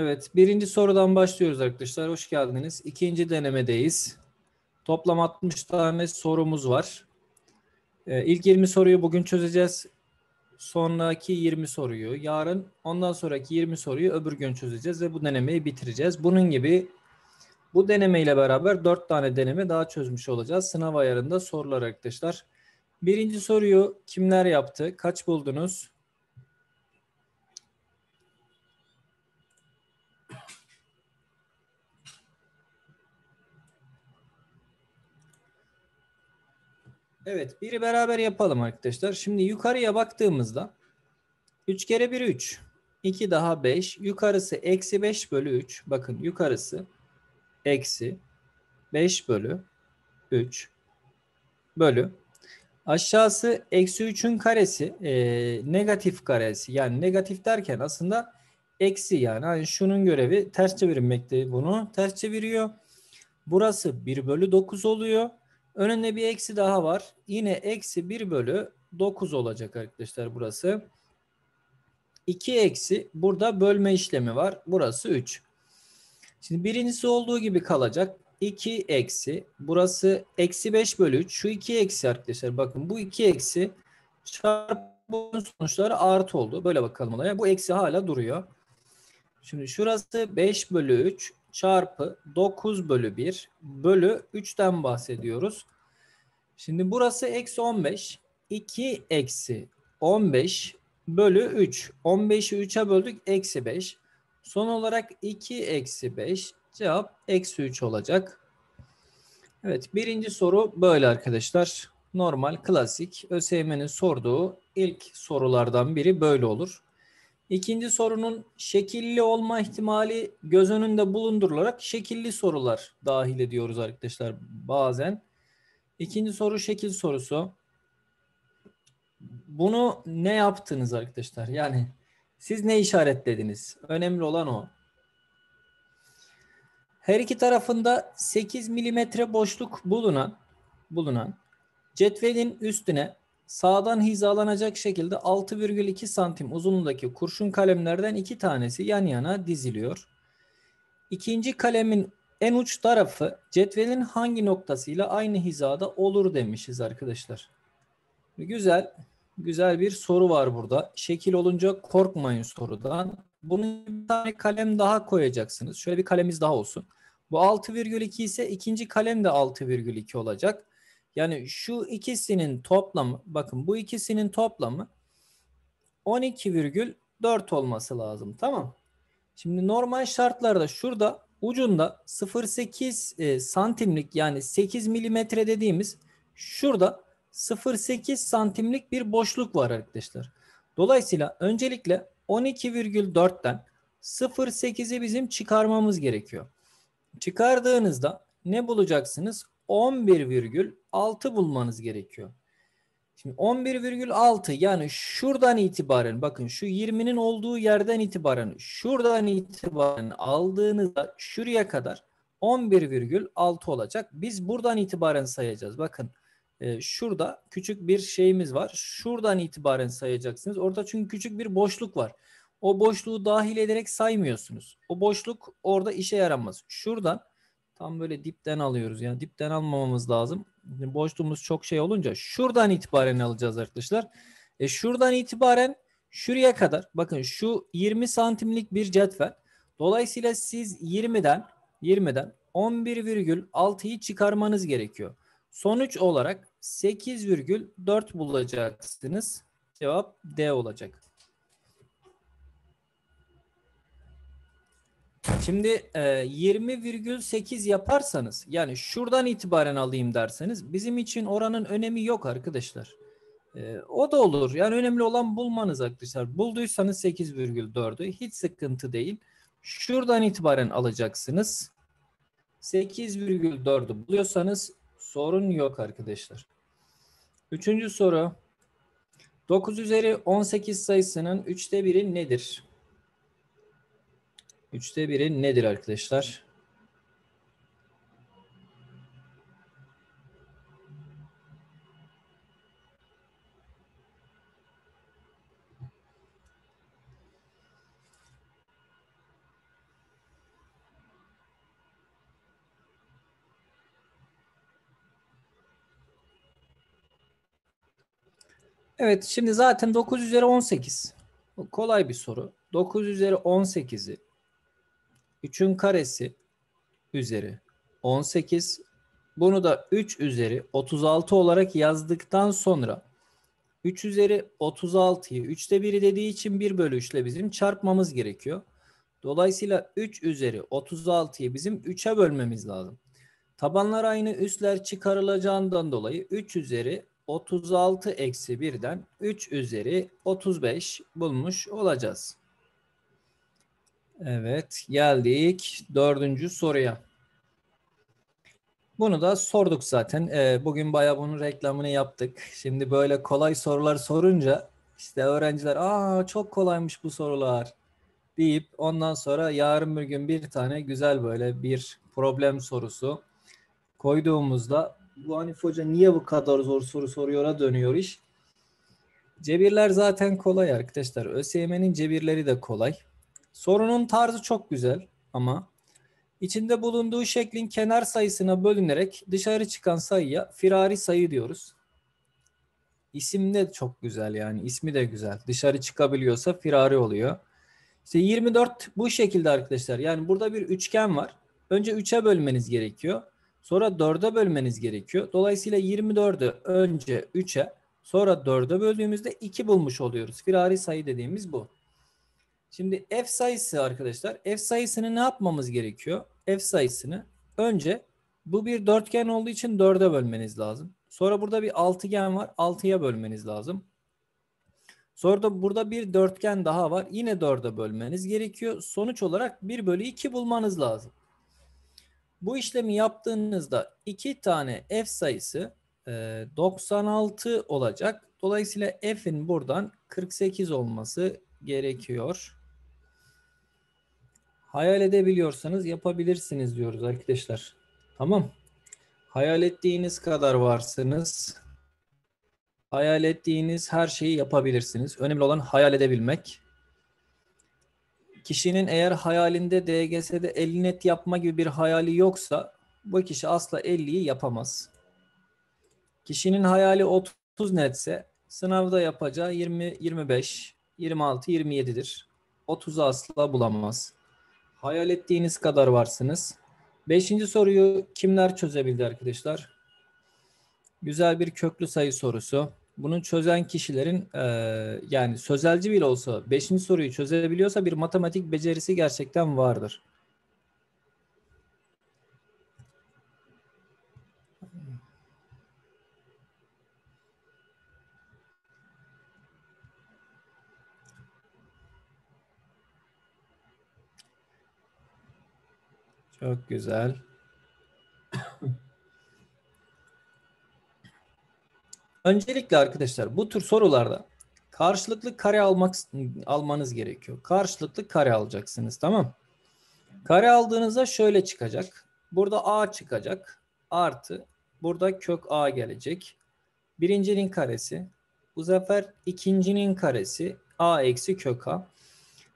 Evet, birinci sorudan başlıyoruz arkadaşlar. Hoş geldiniz. İkinci denemedeyiz. Toplam 60 tane sorumuz var. Ee, ilk 20 soruyu bugün çözeceğiz. Sonraki 20 soruyu yarın, ondan sonraki 20 soruyu öbür gün çözeceğiz ve bu denemeyi bitireceğiz. Bunun gibi bu deneme ile beraber 4 tane deneme daha çözmüş olacağız. Sınav ayarında sorular arkadaşlar. Birinci soruyu kimler yaptı? Kaç buldunuz? Evet, biri beraber yapalım arkadaşlar. Şimdi yukarıya baktığımızda 3 kere 1 3. 2 daha 5. Yukarısı eksi 5 bölü 3. Bakın yukarısı eksi 5 bölü 3 bölü. Aşağısı eksi 3'ün karesi e, negatif karesi. Yani negatif derken aslında eksi yani. yani şunun görevi ters çevirmekte bunu ters çeviriyor. Burası 1 bölü 9 oluyor. Önünde bir eksi daha var. Yine eksi 1 bölü 9 olacak arkadaşlar burası. 2 eksi burada bölme işlemi var. Burası 3. Şimdi birincisi olduğu gibi kalacak. 2 eksi burası eksi 5 bölü 3. Şu 2 eksi arkadaşlar bakın bu 2 eksi çarpı sonuçları artı oldu. Böyle bakalım olaya. Bu eksi hala duruyor. Şimdi şurası 5 bölü 3 çarpı 9 bölü 1 bölü 3'ten bahsediyoruz. Şimdi burası eksi 15. 2 eksi 15 bölü 3. 15'i 3'e böldük eksi 5. Son olarak 2 eksi 5 cevap eksi 3 olacak. Evet birinci soru böyle arkadaşlar. Normal klasik ÖSYM'nin sorduğu ilk sorulardan biri böyle olur. İkinci sorunun şekilli olma ihtimali göz önünde bulundurularak şekilli sorular dahil ediyoruz arkadaşlar bazen. İkinci soru şekil sorusu. Bunu ne yaptınız arkadaşlar? Yani siz ne işaretlediniz? Önemli olan o. Her iki tarafında 8 milimetre boşluk bulunan bulunan cetvelin üstüne sağdan hizalanacak şekilde 6,2 santim uzunluğundaki kurşun kalemlerden iki tanesi yan yana diziliyor. İkinci kalemin en uç tarafı cetvelin hangi noktasıyla aynı hizada olur demişiz arkadaşlar. Güzel, güzel bir soru var burada. Şekil olunca korkmayın sorudan. Bunun bir tane kalem daha koyacaksınız. Şöyle bir kalemiz daha olsun. Bu 6,2 ise ikinci kalem de 6,2 olacak. Yani şu ikisinin toplamı bakın bu ikisinin toplamı 12,4 olması lazım. Tamam. Şimdi normal şartlarda şurada ucunda 0,8 e, santimlik yani 8 milimetre dediğimiz şurada 0,8 santimlik bir boşluk var arkadaşlar. Dolayısıyla öncelikle 12,4'ten 0,8'i bizim çıkarmamız gerekiyor. Çıkardığınızda ne bulacaksınız? 11,6 bulmanız gerekiyor. Şimdi 11,6 yani şuradan itibaren bakın şu 20'nin olduğu yerden itibaren şuradan itibaren aldığınızda şuraya kadar 11,6 olacak. Biz buradan itibaren sayacağız. Bakın e, şurada küçük bir şeyimiz var. Şuradan itibaren sayacaksınız. Orada çünkü küçük bir boşluk var. O boşluğu dahil ederek saymıyorsunuz. O boşluk orada işe yaramaz. Şuradan tam böyle dipten alıyoruz. Yani dipten almamamız lazım. Boşluğumuz çok şey olunca şuradan itibaren alacağız arkadaşlar. E şuradan itibaren şuraya kadar bakın şu 20 santimlik bir cetvel. Dolayısıyla siz 20'den 20'den 11,6'yı çıkarmanız gerekiyor. Sonuç olarak 8,4 bulacaksınız. Cevap D olacak. Şimdi e, 20,8 yaparsanız yani şuradan itibaren alayım derseniz bizim için oranın önemi yok arkadaşlar. E, o da olur. Yani önemli olan bulmanız arkadaşlar. Bulduysanız 8,4'ü hiç sıkıntı değil. Şuradan itibaren alacaksınız. 8,4'ü buluyorsanız sorun yok arkadaşlar. Üçüncü soru. 9 üzeri 18 sayısının üçte biri nedir? Üçte biri nedir arkadaşlar? Evet şimdi zaten 9 üzeri 18. Kolay bir soru. 9 üzeri 18'i 3'ün karesi üzeri 18. Bunu da 3 üzeri 36 olarak yazdıktan sonra 3 üzeri 36'yı 3'te 1'i dediği için 1 bölü 3 ile bizim çarpmamız gerekiyor. Dolayısıyla 3 üzeri 36'yı bizim 3'e bölmemiz lazım. Tabanlar aynı üstler çıkarılacağından dolayı 3 üzeri 36 eksi 1'den 3 üzeri 35 bulmuş olacağız. Evet geldik dördüncü soruya. Bunu da sorduk zaten. Ee, bugün bayağı bunun reklamını yaptık. Şimdi böyle kolay sorular sorunca işte öğrenciler aa çok kolaymış bu sorular deyip ondan sonra yarın bir gün bir tane güzel böyle bir problem sorusu koyduğumuzda bu Hanif Hoca niye bu kadar zor soru soruyor'a dönüyor iş. Cebirler zaten kolay arkadaşlar. ÖSYM'nin cebirleri de kolay. Sorunun tarzı çok güzel ama içinde bulunduğu şeklin kenar sayısına bölünerek dışarı çıkan sayıya firari sayı diyoruz. İsim de çok güzel yani ismi de güzel. Dışarı çıkabiliyorsa firari oluyor. İşte 24 bu şekilde arkadaşlar. Yani burada bir üçgen var. Önce 3'e bölmeniz gerekiyor. Sonra 4'e bölmeniz gerekiyor. Dolayısıyla 24'ü önce 3'e sonra 4'e böldüğümüzde 2 bulmuş oluyoruz. Firari sayı dediğimiz bu. Şimdi f sayısı arkadaşlar. F sayısını ne yapmamız gerekiyor? F sayısını önce bu bir dörtgen olduğu için 4'e bölmeniz lazım. Sonra burada bir altıgen var. 6'ya bölmeniz lazım. Sonra da burada bir dörtgen daha var. Yine 4'e bölmeniz gerekiyor. Sonuç olarak 1 bölü 2 bulmanız lazım. Bu işlemi yaptığınızda iki tane f sayısı 96 e, olacak. Dolayısıyla f'in buradan 48 olması gerekiyor. Hayal edebiliyorsanız yapabilirsiniz diyoruz arkadaşlar. Tamam. Hayal ettiğiniz kadar varsınız. Hayal ettiğiniz her şeyi yapabilirsiniz. Önemli olan hayal edebilmek. Kişinin eğer hayalinde DGS'de 50 net yapma gibi bir hayali yoksa bu kişi asla 50'yi yapamaz. Kişinin hayali 30 netse sınavda yapacağı 20, 25, 26, 27'dir. 30'u asla bulamaz. Hayal ettiğiniz kadar varsınız. Beşinci soruyu kimler çözebildi arkadaşlar? Güzel bir köklü sayı sorusu bunu çözen kişilerin e, yani sözelci bile olsa 5. soruyu çözebiliyorsa bir matematik becerisi gerçekten vardır. Çok güzel. Öncelikle arkadaşlar bu tür sorularda karşılıklı kare almak almanız gerekiyor. Karşılıklı kare alacaksınız tamam? Kare aldığınızda şöyle çıkacak. Burada a çıkacak. Artı burada kök a gelecek. Birincinin karesi. Bu sefer ikincinin karesi a eksi kök a.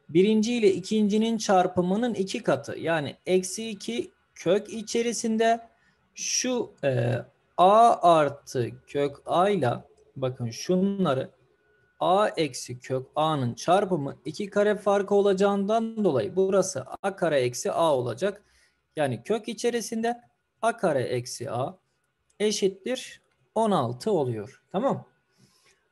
Birinci ile ikincinin çarpımının iki katı. Yani eksi iki kök içerisinde şu e, a artı kök a ile bakın şunları a eksi kök a'nın çarpımı iki kare farkı olacağından dolayı burası a kare eksi a olacak. Yani kök içerisinde a kare eksi a eşittir 16 oluyor. Tamam.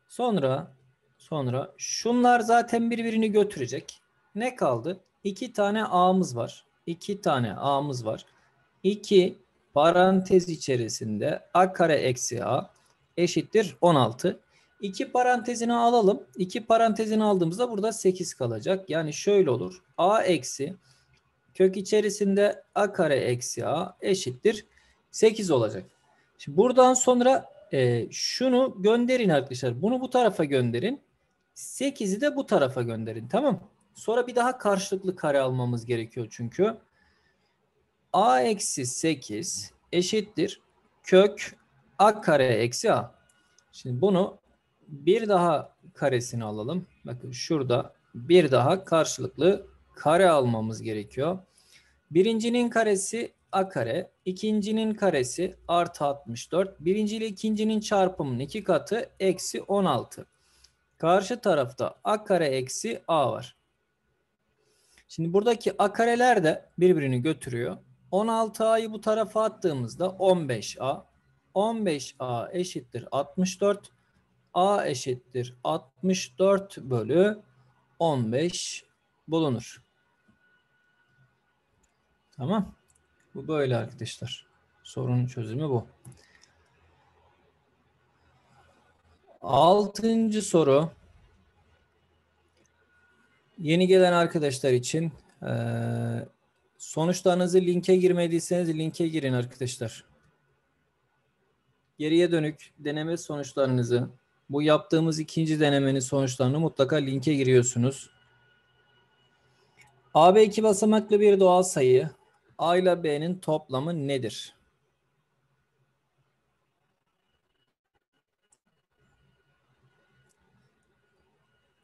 Sonra sonra şunlar zaten birbirini götürecek. Ne kaldı? İki tane a'mız var. İki tane a'mız var. 2 parantez içerisinde a kare eksi a eşittir 16. İki parantezini alalım. İki parantezini aldığımızda burada 8 kalacak. Yani şöyle olur. a eksi kök içerisinde a kare eksi a eşittir 8 olacak. Şimdi buradan sonra e, şunu gönderin arkadaşlar. Bunu bu tarafa gönderin. 8'i de bu tarafa gönderin. Tamam Sonra bir daha karşılıklı kare almamız gerekiyor çünkü a eksi 8 eşittir kök a kare eksi a. Şimdi bunu bir daha karesini alalım. Bakın şurada bir daha karşılıklı kare almamız gerekiyor. Birincinin karesi a kare, ikincinin karesi artı 64. Birinci ile ikincinin çarpımının iki katı eksi 16. Karşı tarafta a kare eksi a var. Şimdi buradaki a kareler de birbirini götürüyor. 16a'yı bu tarafa attığımızda 15a. 15a eşittir 64. a eşittir 64 bölü 15 bulunur. Tamam. Bu böyle arkadaşlar. Sorunun çözümü bu. Altıncı soru. Yeni gelen arkadaşlar için ee, sonuçlarınızı linke girmediyseniz linke girin arkadaşlar. Geriye dönük deneme sonuçlarınızı bu yaptığımız ikinci denemenin sonuçlarını mutlaka linke giriyorsunuz. AB iki basamaklı bir doğal sayı A ile B'nin toplamı nedir?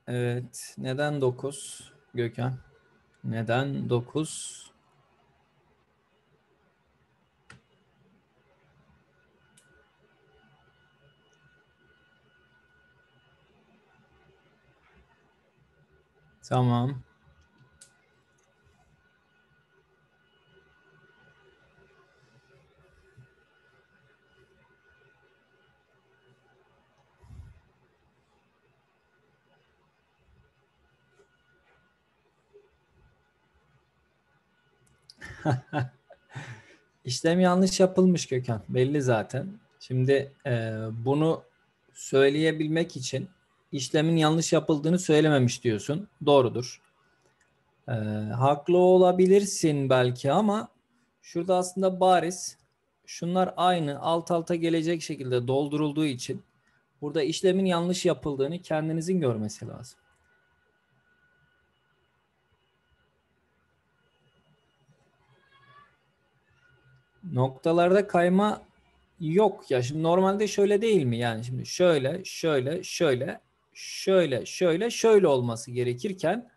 Evet. Neden 9 Gökhan? Neden 9? Tamam. İşlem yanlış yapılmış Gökhan. Belli zaten. Şimdi e, bunu söyleyebilmek için işlemin yanlış yapıldığını söylememiş diyorsun. Doğrudur. E, haklı olabilirsin belki ama şurada aslında bariz şunlar aynı alt alta gelecek şekilde doldurulduğu için burada işlemin yanlış yapıldığını kendinizin görmesi lazım. Noktalarda kayma yok ya. Şimdi normalde şöyle değil mi? Yani şimdi şöyle, şöyle, şöyle, şöyle, şöyle, şöyle olması gerekirken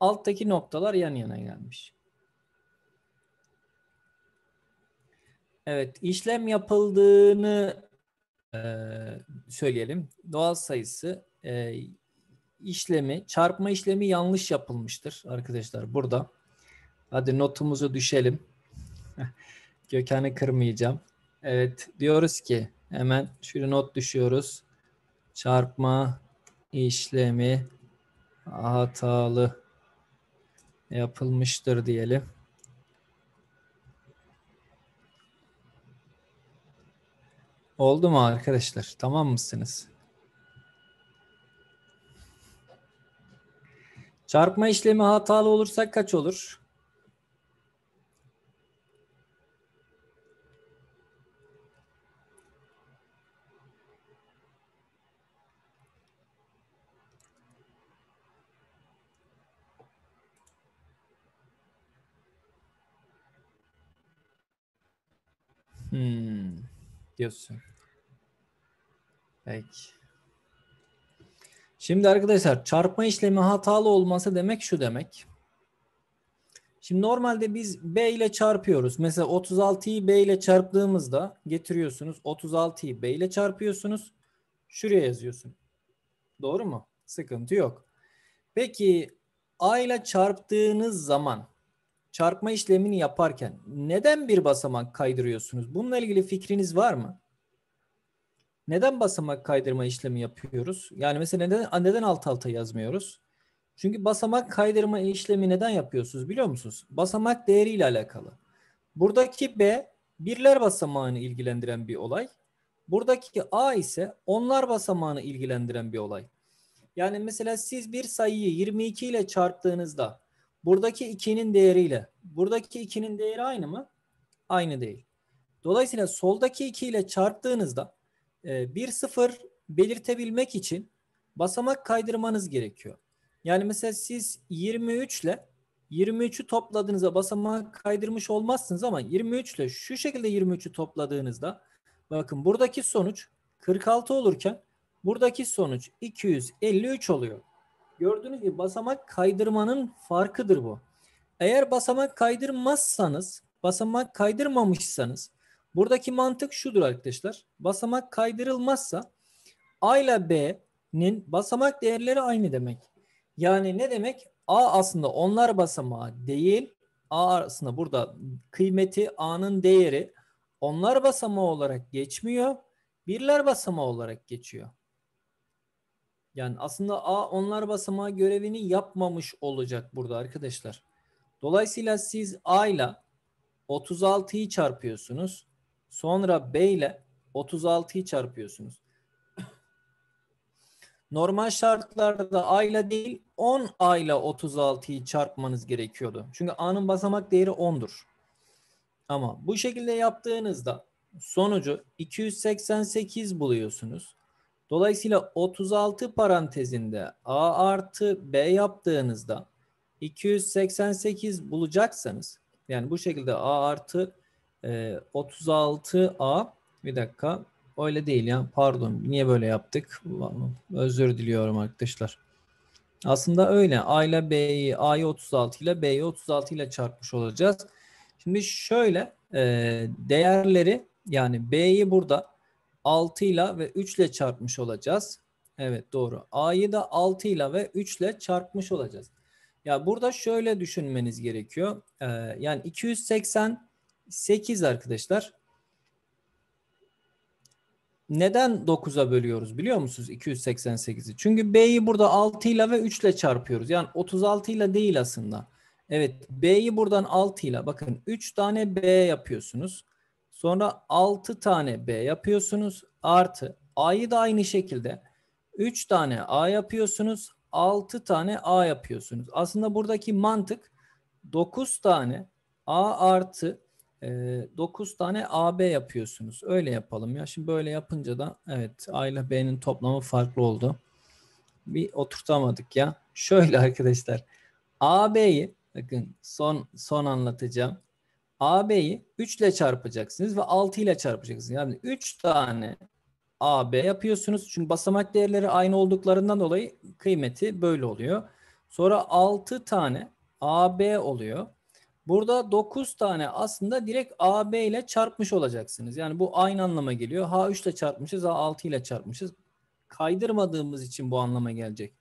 alttaki noktalar yan yana gelmiş. Evet, işlem yapıldığını e, söyleyelim. Doğal sayısı e, işlemi, çarpma işlemi yanlış yapılmıştır arkadaşlar burada. Hadi notumuzu düşelim. Gökhan'ı kırmayacağım. Evet diyoruz ki hemen şöyle not düşüyoruz. Çarpma işlemi hatalı yapılmıştır diyelim. Oldu mu arkadaşlar? Tamam mısınız? Çarpma işlemi hatalı olursa kaç olur? Diyorsun. Peki. Şimdi arkadaşlar çarpma işlemi hatalı olması demek şu demek. Şimdi normalde biz B ile çarpıyoruz. Mesela 36'yı B ile çarptığımızda getiriyorsunuz. 36'yı B ile çarpıyorsunuz. Şuraya yazıyorsun. Doğru mu? Sıkıntı yok. Peki A ile çarptığınız zaman çarpma işlemini yaparken neden bir basamak kaydırıyorsunuz? Bununla ilgili fikriniz var mı? Neden basamak kaydırma işlemi yapıyoruz? Yani mesela neden, neden alt alta yazmıyoruz? Çünkü basamak kaydırma işlemi neden yapıyorsunuz biliyor musunuz? Basamak değeriyle alakalı. Buradaki B birler basamağını ilgilendiren bir olay. Buradaki A ise onlar basamağını ilgilendiren bir olay. Yani mesela siz bir sayıyı 22 ile çarptığınızda buradaki 2'nin değeriyle buradaki 2'nin değeri aynı mı? Aynı değil. Dolayısıyla soldaki 2 ile çarptığınızda e, bir sıfır belirtebilmek için basamak kaydırmanız gerekiyor. Yani mesela siz 23 ile 23'ü topladığınızda basamak kaydırmış olmazsınız ama 23 ile şu şekilde 23'ü topladığınızda bakın buradaki sonuç 46 olurken buradaki sonuç 253 oluyor. Gördüğünüz gibi basamak kaydırmanın farkıdır bu. Eğer basamak kaydırmazsanız, basamak kaydırmamışsanız buradaki mantık şudur arkadaşlar. Basamak kaydırılmazsa A ile B A'nin basamak değerleri aynı demek. Yani ne demek? A aslında onlar basamağı değil. A aslında burada kıymeti A'nın değeri onlar basamağı olarak geçmiyor. Birler basamağı olarak geçiyor. Yani aslında A onlar basamağı görevini yapmamış olacak burada arkadaşlar. Dolayısıyla siz A ile 36'yı çarpıyorsunuz. Sonra B ile 36'yı çarpıyorsunuz. Normal şartlarda A ile değil 10 A ile 36'yı çarpmanız gerekiyordu. Çünkü A'nın basamak değeri 10'dur. Ama bu şekilde yaptığınızda sonucu 288 buluyorsunuz. Dolayısıyla 36 parantezinde A artı B yaptığınızda 288 bulacaksanız yani bu şekilde A artı e, 36A bir dakika öyle değil ya pardon niye böyle yaptık özür diliyorum arkadaşlar. Aslında öyle A ile B'yi A'yı 36 ile B'yi 36 ile çarpmış olacağız. Şimdi şöyle e, değerleri yani B'yi burada 6 ile ve 3 ile çarpmış olacağız. Evet doğru. A'yı da 6 ile ve 3 ile çarpmış olacağız. Ya burada şöyle düşünmeniz gerekiyor. Ee, yani 288 arkadaşlar. Neden 9'a bölüyoruz biliyor musunuz 288'i? Çünkü B'yi burada 6 ile ve 3 ile çarpıyoruz. Yani 36 ile değil aslında. Evet B'yi buradan 6 ile bakın 3 tane B yapıyorsunuz. Sonra 6 tane B yapıyorsunuz. Artı A'yı da aynı şekilde 3 tane A yapıyorsunuz. 6 tane A yapıyorsunuz. Aslında buradaki mantık 9 tane A artı e, 9 tane AB yapıyorsunuz. Öyle yapalım ya. Şimdi böyle yapınca da evet A ile B'nin toplamı farklı oldu. Bir oturtamadık ya. Şöyle arkadaşlar. AB'yi bakın son son anlatacağım. AB'yi 3 ile çarpacaksınız ve 6 ile çarpacaksınız. Yani 3 tane AB yapıyorsunuz. Çünkü basamak değerleri aynı olduklarından dolayı kıymeti böyle oluyor. Sonra 6 tane AB oluyor. Burada 9 tane aslında direkt AB ile çarpmış olacaksınız. Yani bu aynı anlama geliyor. H3 ile çarpmışız, H6 ile çarpmışız. Kaydırmadığımız için bu anlama gelecek.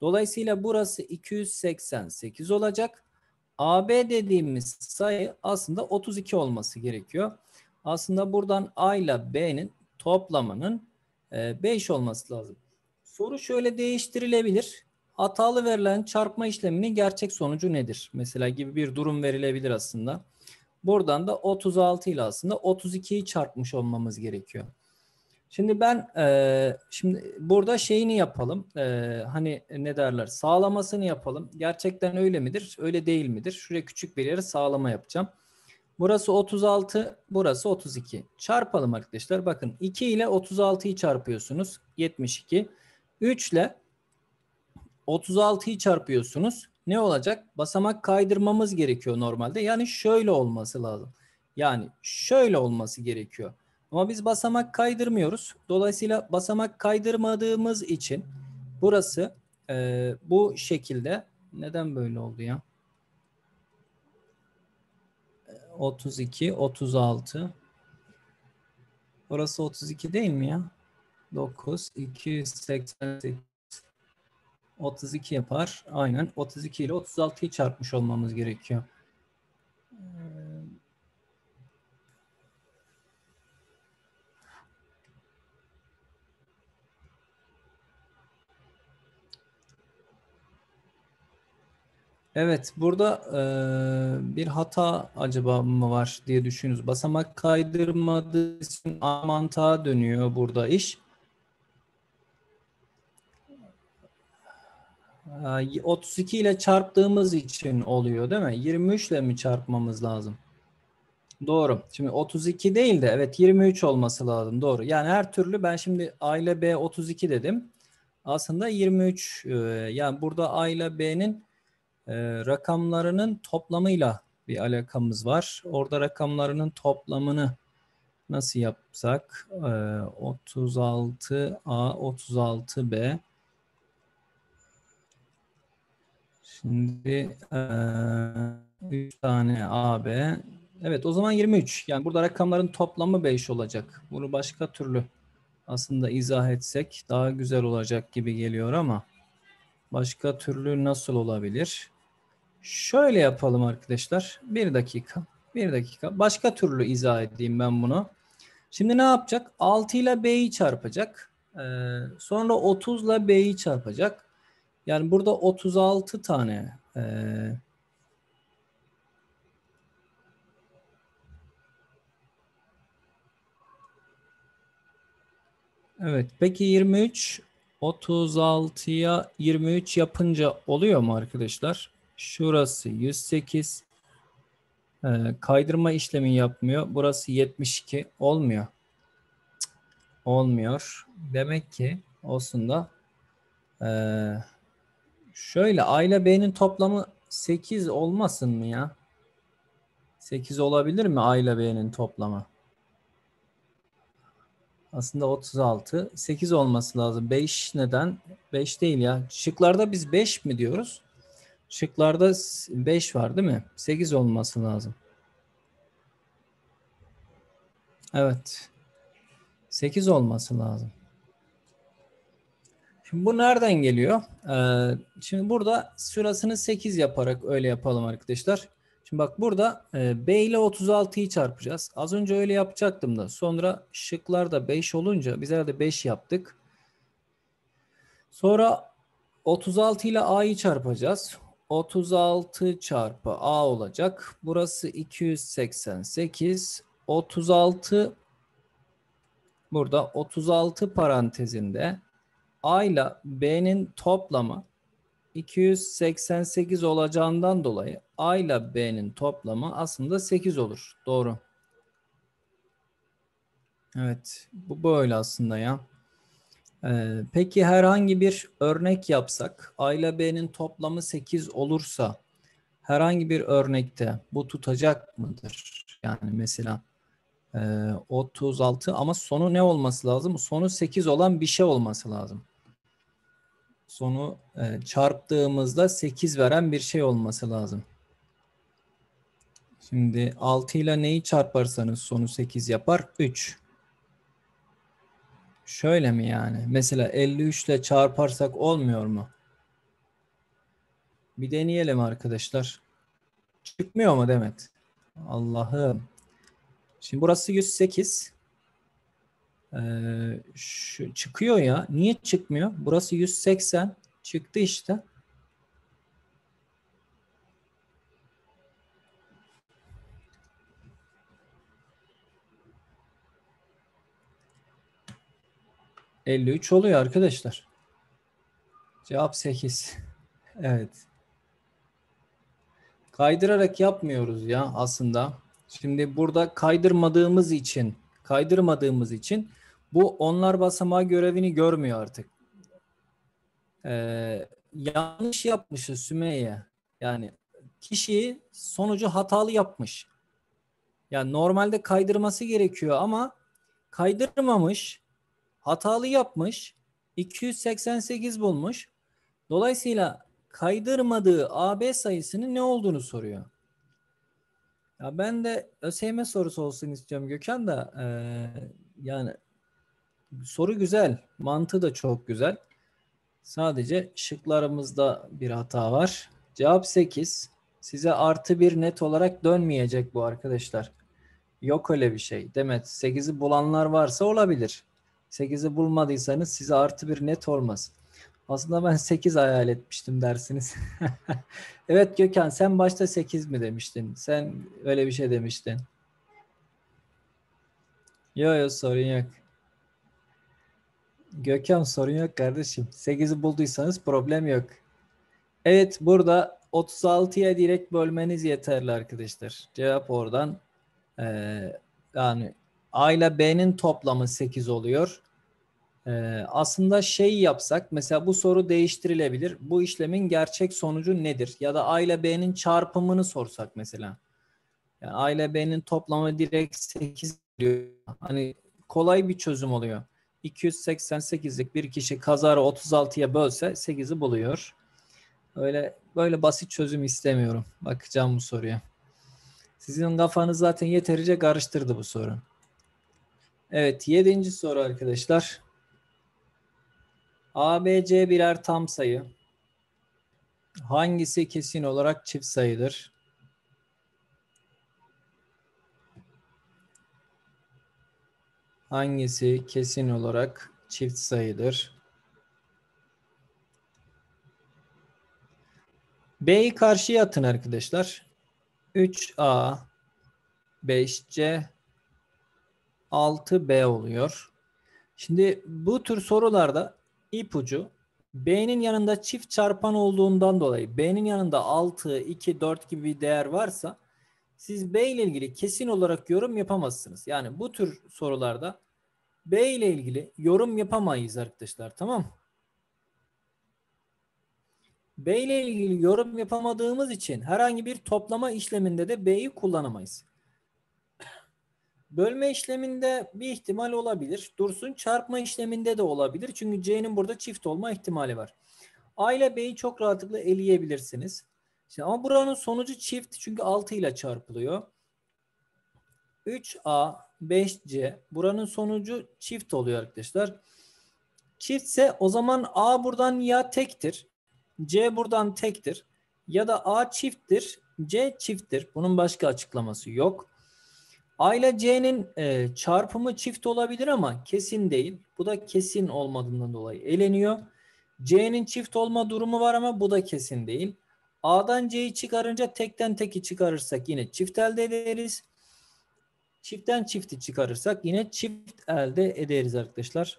Dolayısıyla burası 288 olacak. AB dediğimiz sayı aslında 32 olması gerekiyor. Aslında buradan A ile B'nin toplamının 5 e, olması lazım. Soru şöyle değiştirilebilir. Hatalı verilen çarpma işleminin gerçek sonucu nedir? Mesela gibi bir durum verilebilir aslında. Buradan da 36 ile aslında 32'yi çarpmış olmamız gerekiyor. Şimdi ben e, şimdi burada şeyini yapalım. E, hani ne derler? Sağlamasını yapalım. Gerçekten öyle midir? Öyle değil midir? Şuraya küçük bir yere sağlama yapacağım. Burası 36, burası 32. Çarpalım arkadaşlar. Bakın 2 ile 36'yı çarpıyorsunuz. 72. 3 ile 36'yı çarpıyorsunuz. Ne olacak? Basamak kaydırmamız gerekiyor normalde. Yani şöyle olması lazım. Yani şöyle olması gerekiyor. Ama biz basamak kaydırmıyoruz. Dolayısıyla basamak kaydırmadığımız için burası e, bu şekilde neden böyle oldu ya? 32, 36. Burası 32 değil mi ya? 9, 288. 32 yapar. Aynen 32 ile 36'yı çarpmış olmamız gerekiyor. Evet, burada e, bir hata acaba mı var diye düşünüyoruz. Basamak kaydırmadığı için mantığa dönüyor burada iş. E, 32 ile çarptığımız için oluyor değil mi? 23 ile mi çarpmamız lazım? Doğru. Şimdi 32 değil de evet 23 olması lazım. Doğru. Yani her türlü ben şimdi A ile B 32 dedim. Aslında 23 e, yani burada A ile B'nin e, rakamlarının toplamıyla bir alakamız var. Orada rakamlarının toplamını nasıl yapsak? E, 36A, 36B. Şimdi e, 3 tane AB. Evet o zaman 23. Yani burada rakamların toplamı 5 olacak. Bunu başka türlü aslında izah etsek daha güzel olacak gibi geliyor ama başka türlü nasıl olabilir? Şöyle yapalım arkadaşlar. Bir dakika. Bir dakika. Başka türlü izah edeyim ben bunu. Şimdi ne yapacak? 6 ile B'yi çarpacak. Ee, sonra 30 ile B'yi çarpacak. Yani burada 36 tane e, Evet. Peki 23 36'ya 23 yapınca oluyor mu arkadaşlar? Şurası 108. Ee, kaydırma işlemi yapmıyor. Burası 72. Olmuyor. Olmuyor. Demek ki olsun da ee, şöyle A ile B'nin toplamı 8 olmasın mı ya? 8 olabilir mi A ile B'nin toplamı? Aslında 36. 8 olması lazım. 5 neden? 5 değil ya. Şıklarda biz 5 mi diyoruz? Şıklarda 5 var değil mi? 8 olması lazım. Evet. 8 olması lazım. Şimdi bu nereden geliyor? Ee, şimdi burada sırasını 8 yaparak öyle yapalım arkadaşlar. Şimdi bak burada e, B ile 36'yı çarpacağız. Az önce öyle yapacaktım da. Sonra şıklarda 5 olunca biz herhalde 5 yaptık. Sonra 36 ile A'yı çarpacağız. 36 çarpı A olacak. Burası 288. 36 burada 36 parantezinde A ile B'nin toplamı 288 olacağından dolayı A ile B'nin toplamı aslında 8 olur. Doğru. Evet. Bu böyle aslında ya. Ee, peki herhangi bir örnek yapsak A B'nin toplamı 8 olursa herhangi bir örnekte bu tutacak mıdır? Yani mesela e, 36 ama sonu ne olması lazım? Sonu 8 olan bir şey olması lazım sonu e, çarptığımızda 8 veren bir şey olması lazım. Şimdi 6 ile neyi çarparsanız sonu 8 yapar? 3. Şöyle mi yani? Mesela 53 ile çarparsak olmuyor mu? Bir deneyelim arkadaşlar. Çıkmıyor mu Demet? Allah'ım. Şimdi burası 108. Ee, şu çıkıyor ya. Niye çıkmıyor? Burası 180. Çıktı işte. Elli üç oluyor arkadaşlar. Cevap sekiz. Evet. Kaydırarak yapmıyoruz ya aslında. Şimdi burada kaydırmadığımız için kaydırmadığımız için bu onlar basamağı görevini görmüyor artık. Ee, yanlış yapmışız Sümeyye. Yani kişi sonucu hatalı yapmış. Yani normalde kaydırması gerekiyor ama kaydırmamış, hatalı yapmış, 288 bulmuş. Dolayısıyla kaydırmadığı AB sayısının ne olduğunu soruyor. Ya ben de ÖSYM sorusu olsun istiyorum Gökhan da e, yani soru güzel, mantığı da çok güzel. Sadece şıklarımızda bir hata var. Cevap 8. Size artı bir net olarak dönmeyecek bu arkadaşlar. Yok öyle bir şey. Demet 8'i bulanlar varsa olabilir. 8'i bulmadıysanız size artı bir net olmaz. Aslında ben 8 hayal etmiştim dersiniz. evet Gökhan sen başta 8 mi demiştin? Sen öyle bir şey demiştin. Yok yok sorun yok. Gökhan sorun yok kardeşim. 8'i bulduysanız problem yok. Evet burada 36'ya direkt bölmeniz yeterli arkadaşlar. Cevap oradan. Ee, yani A ile B'nin toplamı 8 oluyor. Ee, aslında şey yapsak mesela bu soru değiştirilebilir. Bu işlemin gerçek sonucu nedir? Ya da A ile B'nin çarpımını sorsak mesela. Yani A ile B'nin toplamı direkt 8 diyor. Hani kolay bir çözüm oluyor. 288'lik bir kişi kazara 36'ya bölse 8'i buluyor. Öyle böyle basit çözüm istemiyorum. Bakacağım bu soruya. Sizin kafanız zaten yeterince karıştırdı bu soru. Evet yedinci soru arkadaşlar. ABC birer tam sayı. Hangisi kesin olarak çift sayıdır? Hangisi kesin olarak çift sayıdır? B'yi karşıya atın arkadaşlar. 3A 5C 6B oluyor. Şimdi bu tür sorularda ipucu B'nin yanında çift çarpan olduğundan dolayı B'nin yanında 6, 2, 4 gibi bir değer varsa siz B ile ilgili kesin olarak yorum yapamazsınız. Yani bu tür sorularda B ile ilgili yorum yapamayız arkadaşlar. Tamam B ile ilgili yorum yapamadığımız için herhangi bir toplama işleminde de B'yi kullanamayız. Bölme işleminde bir ihtimal olabilir. Dursun çarpma işleminde de olabilir. Çünkü C'nin burada çift olma ihtimali var. A ile B'yi çok rahatlıkla eleyebilirsiniz. Şimdi ama buranın sonucu çift çünkü 6 ile çarpılıyor. 3A 5C buranın sonucu çift oluyor arkadaşlar. Çiftse o zaman A buradan ya tektir C buradan tektir ya da A çifttir C çifttir. Bunun başka açıklaması yok. A ile C'nin e, çarpımı çift olabilir ama kesin değil. Bu da kesin olmadığından dolayı eleniyor. C'nin çift olma durumu var ama bu da kesin değil. A'dan C'yi çıkarınca tekten teki çıkarırsak yine çift elde ederiz. Çiftten çifti çıkarırsak yine çift elde ederiz arkadaşlar.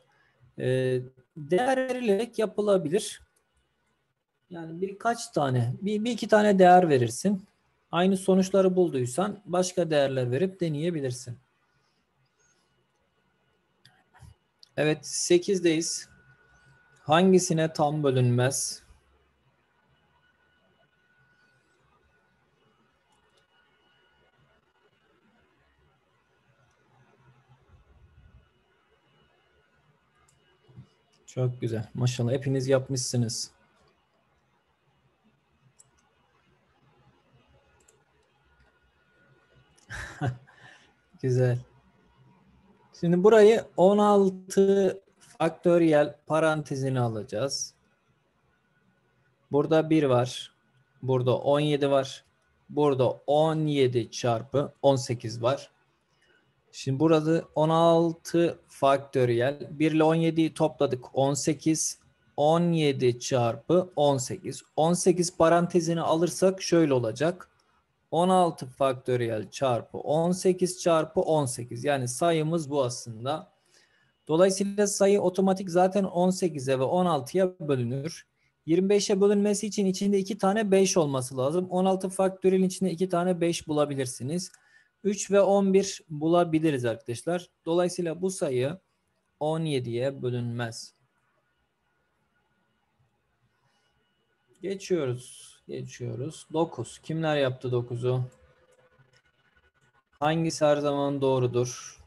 Ee, değer verilerek yapılabilir. Yani birkaç tane, bir, bir iki tane değer verirsin. Aynı sonuçları bulduysan başka değerler verip deneyebilirsin. Evet 8'deyiz. Hangisine tam bölünmez? Çok güzel. Maşallah hepiniz yapmışsınız. Güzel. Şimdi burayı 16 faktöriyel parantezini alacağız. Burada 1 var. Burada 17 var. Burada 17 çarpı 18 var. Şimdi burada 16 faktöriyel. 1 ile 17'yi topladık. 18. 17 çarpı 18. 18 parantezini alırsak şöyle olacak. 16 faktöriyel çarpı 18 çarpı 18. Yani sayımız bu aslında. Dolayısıyla sayı otomatik zaten 18'e ve 16'ya bölünür. 25'e bölünmesi için içinde 2 tane 5 olması lazım. 16 faktöriyel içinde 2 tane 5 bulabilirsiniz. 3 ve 11 bulabiliriz arkadaşlar. Dolayısıyla bu sayı 17'ye bölünmez. Geçiyoruz. Geçiyoruz. 9. Kimler yaptı 9'u? Hangisi her zaman doğrudur?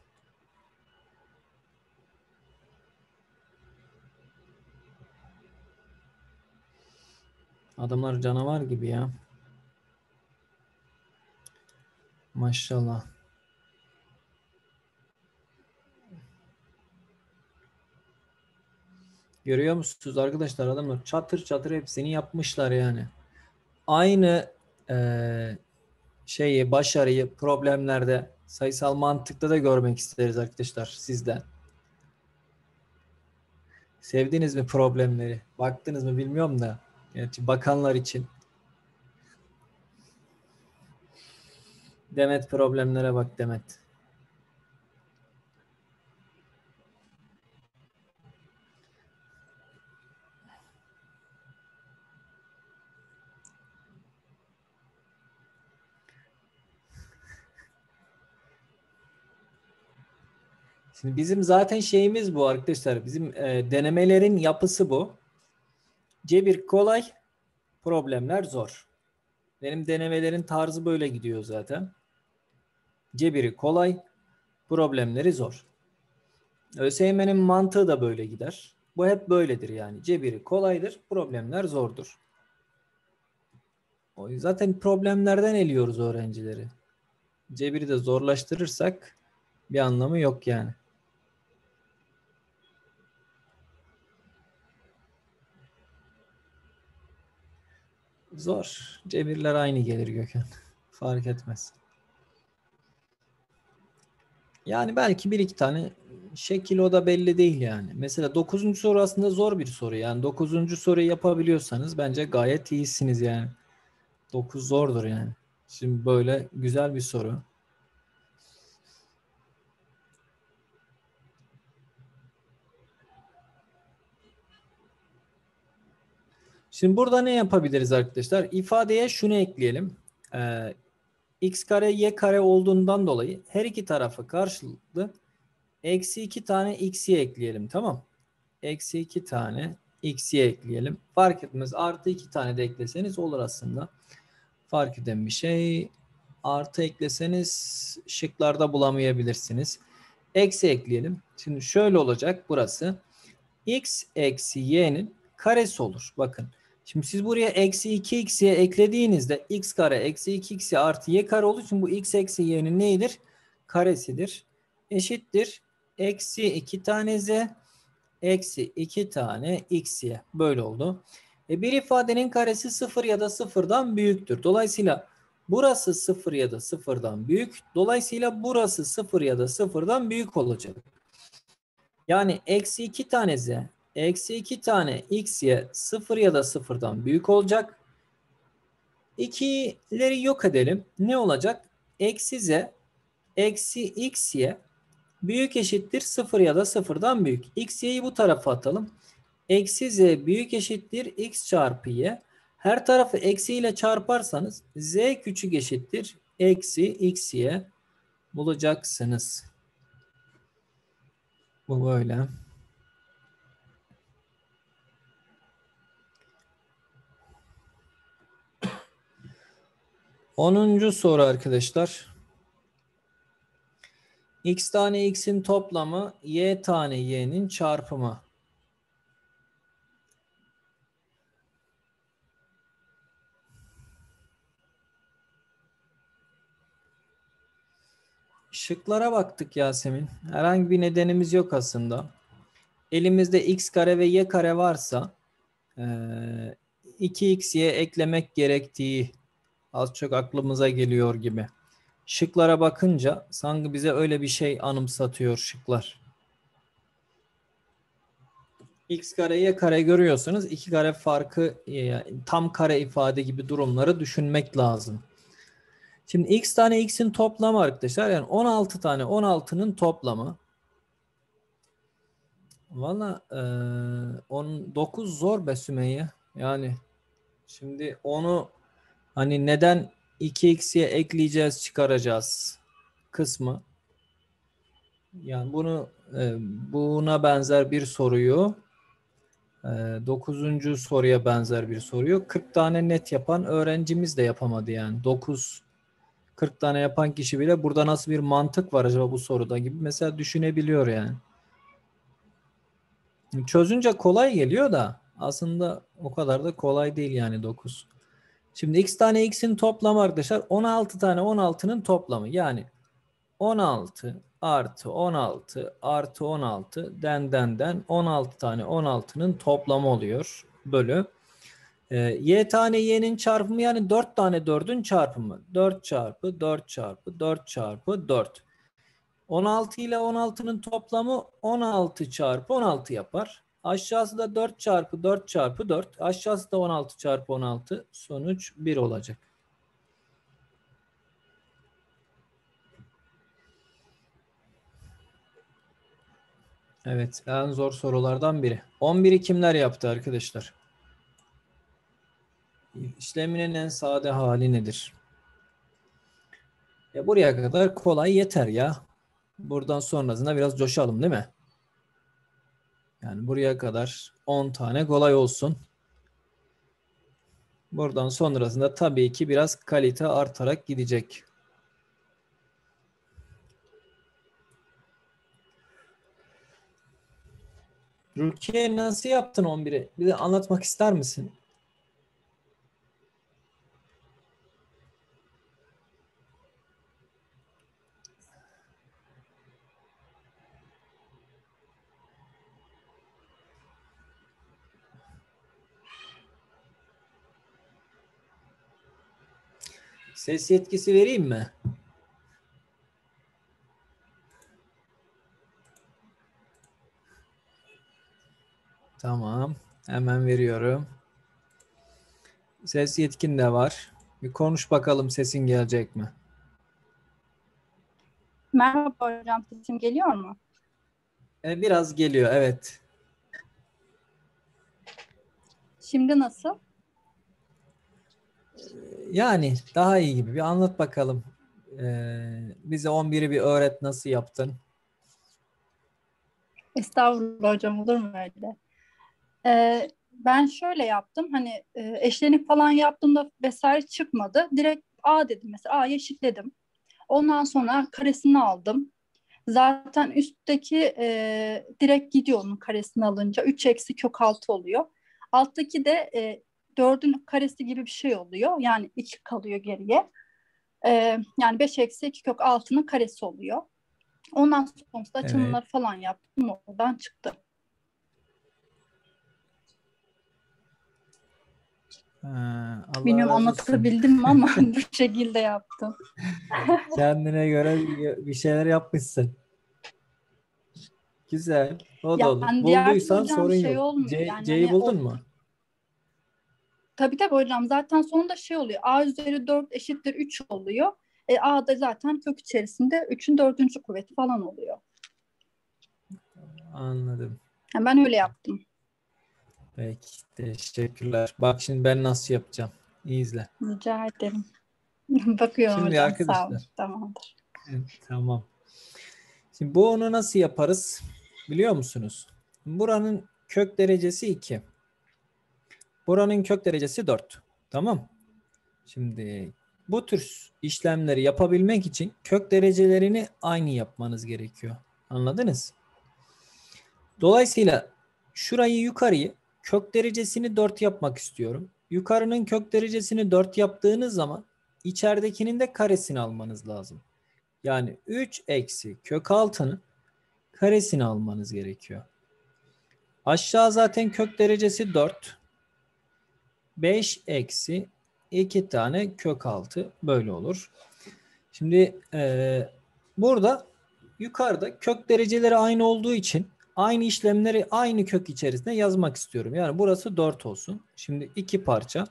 Adamlar canavar gibi ya. Maşallah. Görüyor musunuz arkadaşlar adamlar çatır çatır hepsini yapmışlar yani aynı e, şeyi, başarıyı problemlerde sayısal mantıkta da görmek isteriz arkadaşlar sizden. Sevdiniz mi problemleri? Baktınız mı bilmiyorum da. Yani bakanlar için. Demet problemlere bak Demet. Şimdi bizim zaten şeyimiz bu arkadaşlar. Bizim e, denemelerin yapısı bu. Cebir kolay, problemler zor. Benim denemelerin tarzı böyle gidiyor zaten. Cebiri kolay, problemleri zor. ÖSYM'nin mantığı da böyle gider. Bu hep böyledir yani. Cebiri kolaydır, problemler zordur. O zaten problemlerden eliyoruz öğrencileri. Cebiri de zorlaştırırsak bir anlamı yok yani. Zor. Cebirler aynı gelir Gökhan. Fark etmez. Yani belki bir iki tane şekil o da belli değil yani. Mesela 9. soru aslında zor bir soru. Yani 9. soruyu yapabiliyorsanız bence gayet iyisiniz yani. 9 zordur yani. Şimdi böyle güzel bir soru. Şimdi burada ne yapabiliriz arkadaşlar? İfadeye şunu ekleyelim. Ee, x kare y kare olduğundan dolayı her iki tarafı karşılıklı eksi iki tane x'ye ekleyelim. Tamam. Eksi iki tane x'ye ekleyelim. Fark etmez. Artı iki tane de ekleseniz olur aslında. Fark eden bir şey. Artı ekleseniz şıklarda bulamayabilirsiniz. Eksi ekleyelim. Şimdi şöyle olacak burası. x eksi y'nin karesi olur. Bakın. Şimdi siz buraya eksi 2x'ye eklediğinizde x kare eksi 2x'ye artı y kare olduğu için bu x eksi y'nin neyidir? Karesidir. Eşittir. Eksi 2 tane z eksi 2 tane x'ye. Böyle oldu. E bir ifadenin karesi 0 ya da 0'dan büyüktür. Dolayısıyla burası 0 ya da 0'dan büyük. Dolayısıyla burası 0 ya da 0'dan büyük olacak. Yani eksi 2 tane z eksi 2 tane x'ye 0 ya da 0'dan büyük olacak. İkileri yok edelim. Ne olacak? Eksi z eksi x'ye büyük eşittir 0 ya da 0'dan büyük. x'yi bu tarafa atalım. Eksi z büyük eşittir x çarpı y. Her tarafı eksi ile çarparsanız z küçük eşittir eksi xy bulacaksınız. Bu böyle. 10. soru arkadaşlar. X tane x'in toplamı y tane y'nin çarpımı. Şıklara baktık Yasemin. Herhangi bir nedenimiz yok aslında. Elimizde x kare ve y kare varsa 2x'ye eklemek gerektiği az çok aklımıza geliyor gibi. Şıklara bakınca sanki bize öyle bir şey anımsatıyor şıklar. X kare y kare görüyorsanız iki kare farkı yani tam kare ifade gibi durumları düşünmek lazım. Şimdi x tane x'in toplamı arkadaşlar yani 16 tane 16'nın toplamı. Valla e, 9 zor be Sümeyye. Yani şimdi onu Hani neden 2x'ye ekleyeceğiz çıkaracağız kısmı. Yani bunu e, buna benzer bir soruyu 9. E, soruya benzer bir soruyu 40 tane net yapan öğrencimiz de yapamadı yani. 9 40 tane yapan kişi bile burada nasıl bir mantık var acaba bu soruda gibi mesela düşünebiliyor yani. Çözünce kolay geliyor da aslında o kadar da kolay değil yani 9. Şimdi x tane x'in toplamı arkadaşlar 16 tane 16'nın toplamı. Yani 16 artı 16 artı 16 den den den 16 tane 16'nın toplamı oluyor. Bölü. Ee, y tane y'nin çarpımı yani 4 tane 4'ün çarpımı. 4 çarpı 4 çarpı 4 çarpı 4. 16 ile 16'nın toplamı 16 çarpı 16 yapar. Aşağısı da 4 çarpı 4 çarpı 4. Aşağısı da 16 çarpı 16. Sonuç 1 olacak. Evet en zor sorulardan biri. 11'i kimler yaptı arkadaşlar? İşleminin en sade hali nedir? Ya buraya kadar kolay yeter ya. Buradan sonrasında biraz coşalım değil mi? Yani buraya kadar 10 tane kolay olsun. Buradan sonrasında tabii ki biraz kalite artarak gidecek. Rukiye nasıl yaptın 11'i? Bize anlatmak ister misin? Ses yetkisi vereyim mi? Tamam. Hemen veriyorum. Ses yetkin de var. Bir konuş bakalım sesin gelecek mi? Merhaba hocam, sesim geliyor mu? E, biraz geliyor evet. Şimdi nasıl? Yani daha iyi gibi. Bir anlat bakalım. Ee, bize 11'i bir öğret nasıl yaptın? Estağfurullah hocam olur mu öyle? Ee, ben şöyle yaptım hani e, eşlenik falan yaptığımda vesaire çıkmadı. Direkt A dedim mesela A'ya eşitledim. Ondan sonra karesini aldım. Zaten üstteki e, direkt gidiyor onun karesini alınca. 3 eksi kök 6 oluyor. Alttaki de e, 4'ün karesi gibi bir şey oluyor. Yani 2 kalıyor geriye. E, yani 5 eksi 2 kök 6'nın karesi oluyor. Ondan sonra da açılımları falan yaptım. Oradan çıktı. Ha, Allah Bilmiyorum anlatabildim mi ama bu şekilde yaptım. Kendine göre bir- şeyler yapmışsın. Güzel. O da Ya olur. ben diğer Bulduysan sorun şey yok. C- yani C'yi hani o- buldun mu? Tabii tabii hocam zaten sonunda şey oluyor. A üzeri 4 eşittir 3 oluyor. E, A da zaten kök içerisinde 3'ün dördüncü kuvveti falan oluyor. Anladım. Yani ben öyle yaptım. Peki. Teşekkürler. Bak şimdi ben nasıl yapacağım. İyi izle. Rica ederim. Bakıyorum Şimdi hocam sağ arkadaşlar- olun. Tamamdır. Evet, Tamam. Şimdi bu onu nasıl yaparız? Biliyor musunuz? Buranın kök derecesi 2. Buranın kök derecesi 4. Tamam. Şimdi bu tür işlemleri yapabilmek için kök derecelerini aynı yapmanız gerekiyor. Anladınız? Dolayısıyla şurayı yukarıyı kök derecesini 4 yapmak istiyorum. Yukarının kök derecesini 4 yaptığınız zaman içeridekinin de karesini almanız lazım. Yani 3 eksi kök 6'nın karesini almanız gerekiyor. Aşağı zaten kök derecesi 4. 5 eksi 2 tane kök 6 böyle olur. Şimdi eee, burada yukarıda kök dereceleri aynı olduğu için aynı işlemleri aynı kök içerisinde yazmak istiyorum. Yani burası 4 olsun. Şimdi iki parça.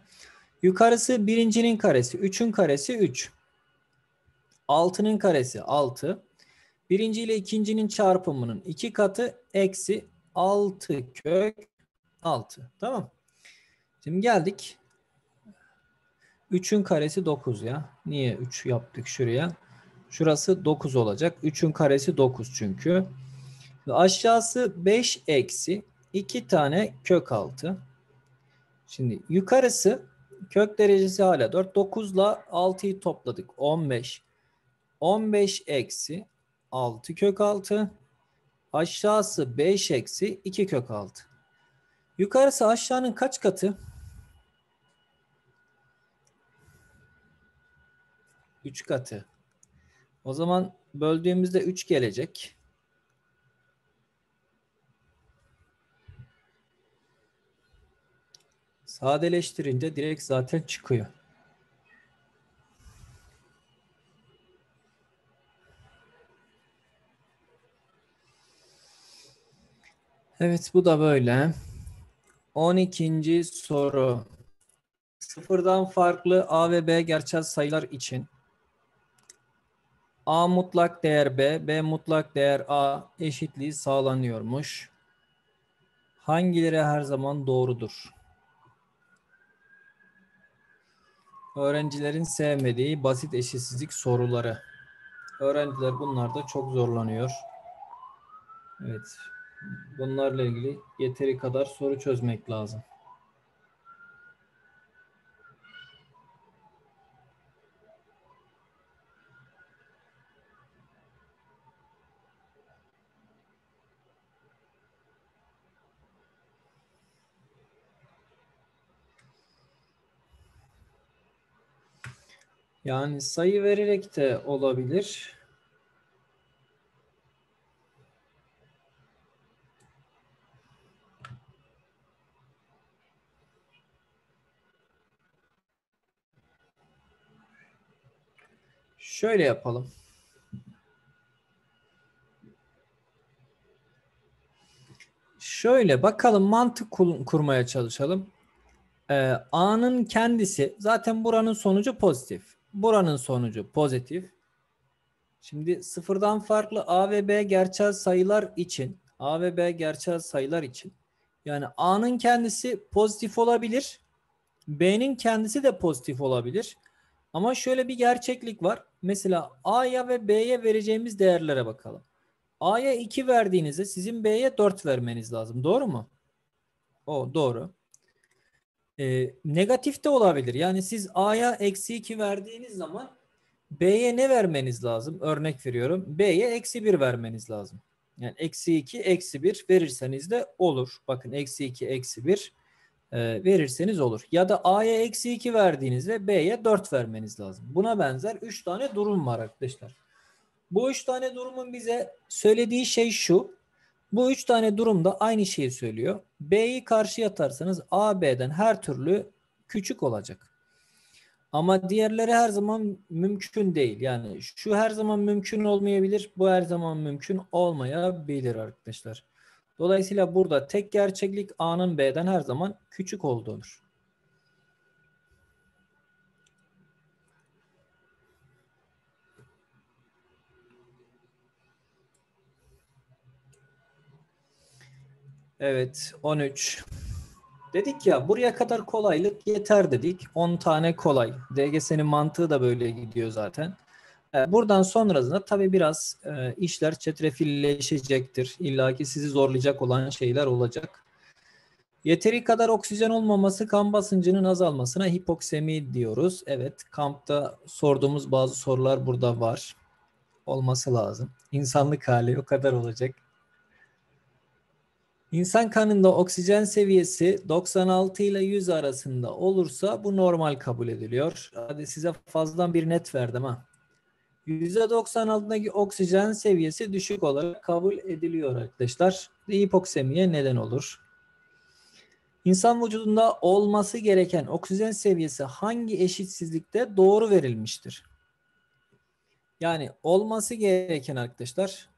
Yukarısı birincinin karesi, 3'ün karesi 3. 6'nın karesi 6. Birinci ile ikincinin çarpımının iki katı eksi 6 kök 6. Tamam. Şimdi geldik. 3'ün karesi 9 ya. Niye 3 yaptık şuraya? Şurası 9 olacak. 3'ün karesi 9 çünkü. Ve aşağısı 5 eksi 2 tane kök 6. Şimdi yukarısı kök derecesi hala 4. 9 ile 6'yı topladık. 15. 15 eksi 6 kök 6. Aşağısı 5 eksi 2 kök 6. Yukarısı aşağının kaç katı? 3 katı. O zaman böldüğümüzde 3 gelecek. Sadeleştirince direkt zaten çıkıyor. Evet bu da böyle. 12. soru. Sıfırdan farklı A ve B gerçel sayılar için A mutlak değer B, B mutlak değer A eşitliği sağlanıyormuş. Hangileri her zaman doğrudur? Öğrencilerin sevmediği basit eşitsizlik soruları. Öğrenciler bunlarda çok zorlanıyor. Evet. Bunlarla ilgili yeteri kadar soru çözmek lazım. Yani sayı vererek de olabilir. Şöyle yapalım. Şöyle bakalım mantık kur- kurmaya çalışalım. Ee, A'nın kendisi zaten buranın sonucu pozitif. Buranın sonucu pozitif. Şimdi sıfırdan farklı A ve B gerçel sayılar için A ve B gerçel sayılar için yani A'nın kendisi pozitif olabilir. B'nin kendisi de pozitif olabilir. Ama şöyle bir gerçeklik var. Mesela A'ya ve B'ye vereceğimiz değerlere bakalım. A'ya 2 verdiğinizde sizin B'ye 4 vermeniz lazım. Doğru mu? O doğru. Ee, negatif de olabilir. Yani siz A'ya eksi 2 verdiğiniz zaman B'ye ne vermeniz lazım? Örnek veriyorum. B'ye eksi 1 vermeniz lazım. Yani eksi 2, eksi 1 verirseniz de olur. Bakın eksi 2, eksi 1 e, verirseniz olur. Ya da A'ya eksi 2 verdiğinizde B'ye 4 vermeniz lazım. Buna benzer 3 tane durum var arkadaşlar. Bu 3 tane durumun bize söylediği şey şu. Bu 3 tane durumda aynı şeyi söylüyor. B'yi karşıya atarsanız A B'den her türlü küçük olacak. Ama diğerleri her zaman mümkün değil. Yani şu her zaman mümkün olmayabilir. Bu her zaman mümkün olmayabilir arkadaşlar. Dolayısıyla burada tek gerçeklik A'nın B'den her zaman küçük olduğudur. Evet 13. Dedik ya buraya kadar kolaylık yeter dedik. 10 tane kolay. DGS'nin mantığı da böyle gidiyor zaten. E, buradan sonrasında tabii biraz e, işler çetrefilleşecektir. İlla ki sizi zorlayacak olan şeyler olacak. Yeteri kadar oksijen olmaması kan basıncının azalmasına hipoksemi diyoruz. Evet kampta sorduğumuz bazı sorular burada var. Olması lazım. İnsanlık hali o kadar olacak. İnsan kanında oksijen seviyesi 96 ile 100 arasında olursa bu normal kabul ediliyor. Hadi size fazladan bir net verdim ha. %96'daki oksijen seviyesi düşük olarak kabul ediliyor arkadaşlar. Hipoksemiye neden olur. İnsan vücudunda olması gereken oksijen seviyesi hangi eşitsizlikte doğru verilmiştir? Yani olması gereken arkadaşlar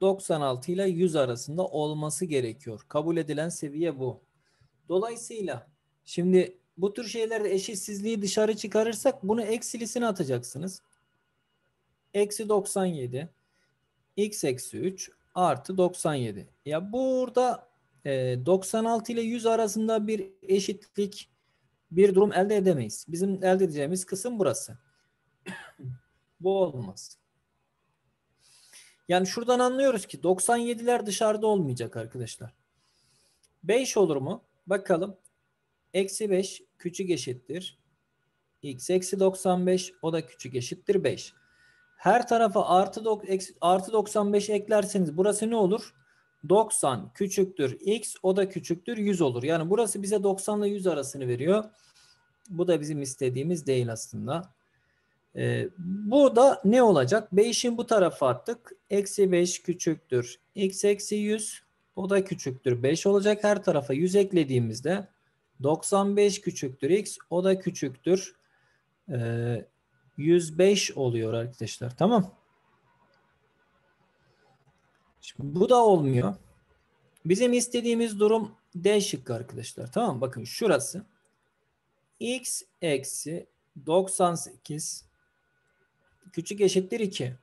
96 ile 100 arasında olması gerekiyor. Kabul edilen seviye bu. Dolayısıyla şimdi bu tür şeylerde eşitsizliği dışarı çıkarırsak bunu eksilisine atacaksınız. Eksi 97 x eksi 3 artı 97. Ya burada e, 96 ile 100 arasında bir eşitlik bir durum elde edemeyiz. Bizim elde edeceğimiz kısım burası. bu olmaz. Yani şuradan anlıyoruz ki 97'ler dışarıda olmayacak arkadaşlar. 5 olur mu? Bakalım. Eksi 5 küçük eşittir. X eksi 95 o da küçük eşittir 5. Her tarafa artı, artı 95 eklerseniz burası ne olur? 90 küçüktür x o da küçüktür 100 olur. Yani burası bize 90 ile 100 arasını veriyor. Bu da bizim istediğimiz değil aslında. Ee, bu da ne olacak? 5'in bu tarafa attık. Eksi 5 küçüktür. X eksi 100 o da küçüktür. 5 olacak. Her tarafa 100 eklediğimizde 95 küçüktür. X o da küçüktür. Ee, 105 oluyor arkadaşlar. Tamam. Şimdi bu da olmuyor. Bizim istediğimiz durum D şıkkı arkadaşlar. Tamam Bakın şurası. X eksi 98 küçük eşittir 2.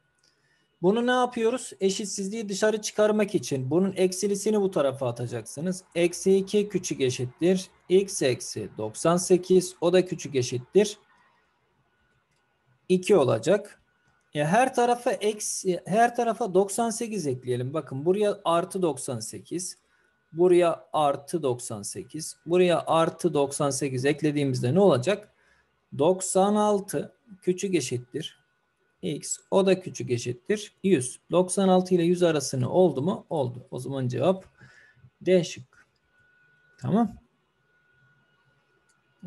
Bunu ne yapıyoruz? Eşitsizliği dışarı çıkarmak için bunun eksilisini bu tarafa atacaksınız. Eksi 2 küçük eşittir. X eksi 98 o da küçük eşittir. 2 olacak. E her tarafa eksi her tarafa 98 ekleyelim. Bakın buraya artı 98. Buraya artı 98. Buraya artı 98 eklediğimizde ne olacak? 96 küçük eşittir x o da küçük eşittir 100. 96 ile 100 arasını oldu mu? Oldu. O zaman cevap D şık. Tamam.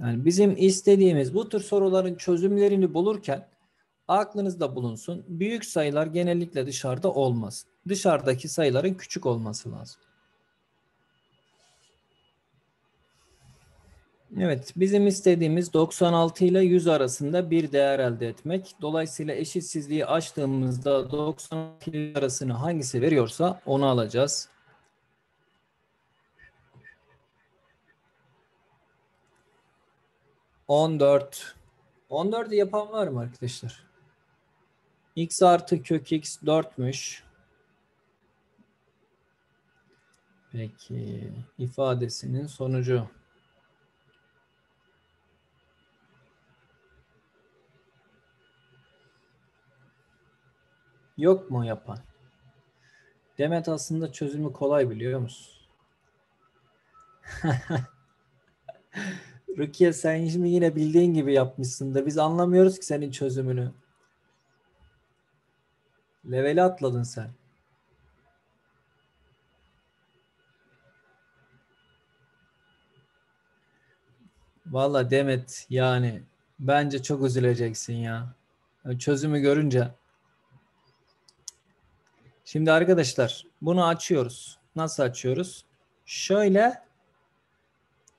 Yani bizim istediğimiz bu tür soruların çözümlerini bulurken aklınızda bulunsun. Büyük sayılar genellikle dışarıda olmaz. Dışarıdaki sayıların küçük olması lazım. Evet, bizim istediğimiz 96 ile 100 arasında bir değer elde etmek. Dolayısıyla eşitsizliği açtığımızda 96 ile 100 arasını hangisi veriyorsa onu alacağız. On dört. On dördü yapan var mı arkadaşlar? X artı kök X dörtmüş. Peki ifadesinin sonucu. Yok mu yapan? Demet aslında çözümü kolay biliyor musun? Rukiye sen şimdi yine bildiğin gibi yapmışsın da biz anlamıyoruz ki senin çözümünü. Leveli atladın sen. Valla Demet yani bence çok üzüleceksin ya. Çözümü görünce. Şimdi arkadaşlar bunu açıyoruz. Nasıl açıyoruz? Şöyle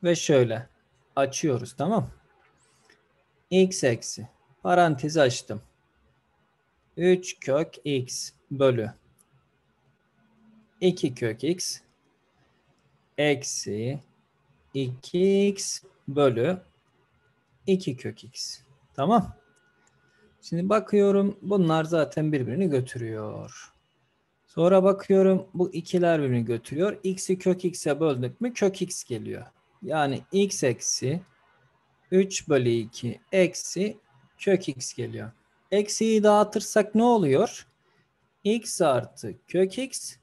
ve şöyle açıyoruz tamam. x eksi parantezi açtım. 3 kök x bölü 2 kök x eksi 2x bölü 2 kök x. Tamam. Şimdi bakıyorum bunlar zaten birbirini götürüyor. Sonra bakıyorum bu ikiler birbirini götürüyor. X'i kök x'e böldük mü kök x geliyor. Yani x eksi 3 bölü 2 eksi kök x geliyor. Eksiyi dağıtırsak ne oluyor? x artı kök x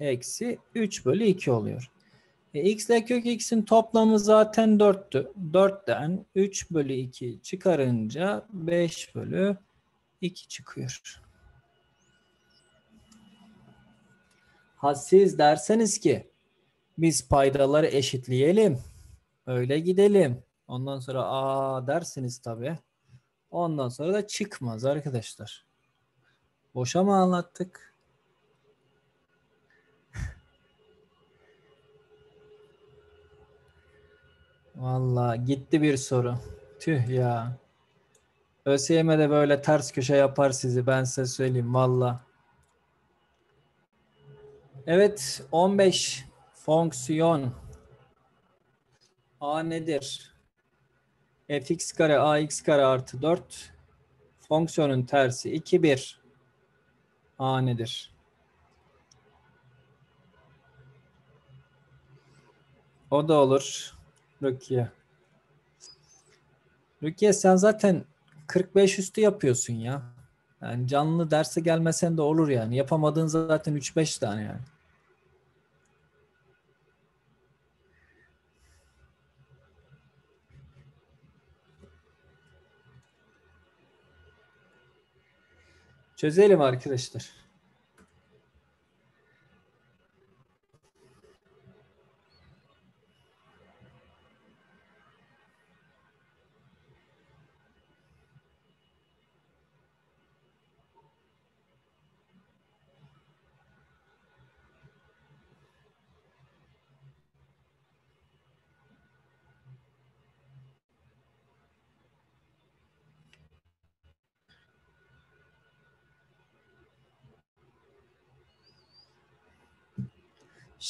eksi 3 bölü 2 oluyor. E, x ile kök x'in toplamı zaten 4'tü. 4'ten 3 bölü 2 çıkarınca 5 bölü 2 çıkıyor. Ha siz derseniz ki biz paydaları eşitleyelim. Öyle gidelim. Ondan sonra aa dersiniz tabii. Ondan sonra da çıkmaz arkadaşlar. Boşa mı anlattık? Valla gitti bir soru. Tüh ya. ÖSYM'de böyle ters köşe yapar sizi ben size söyleyeyim valla. Evet 15 fonksiyon A nedir? fx kare ax kare artı 4 fonksiyonun tersi 2 1 A nedir? O da olur. Rukiye. Rukiye sen zaten 45 üstü yapıyorsun ya. Yani canlı derse gelmesen de olur yani. Yapamadığın zaten 3-5 tane yani. Çözelim arkadaşlar.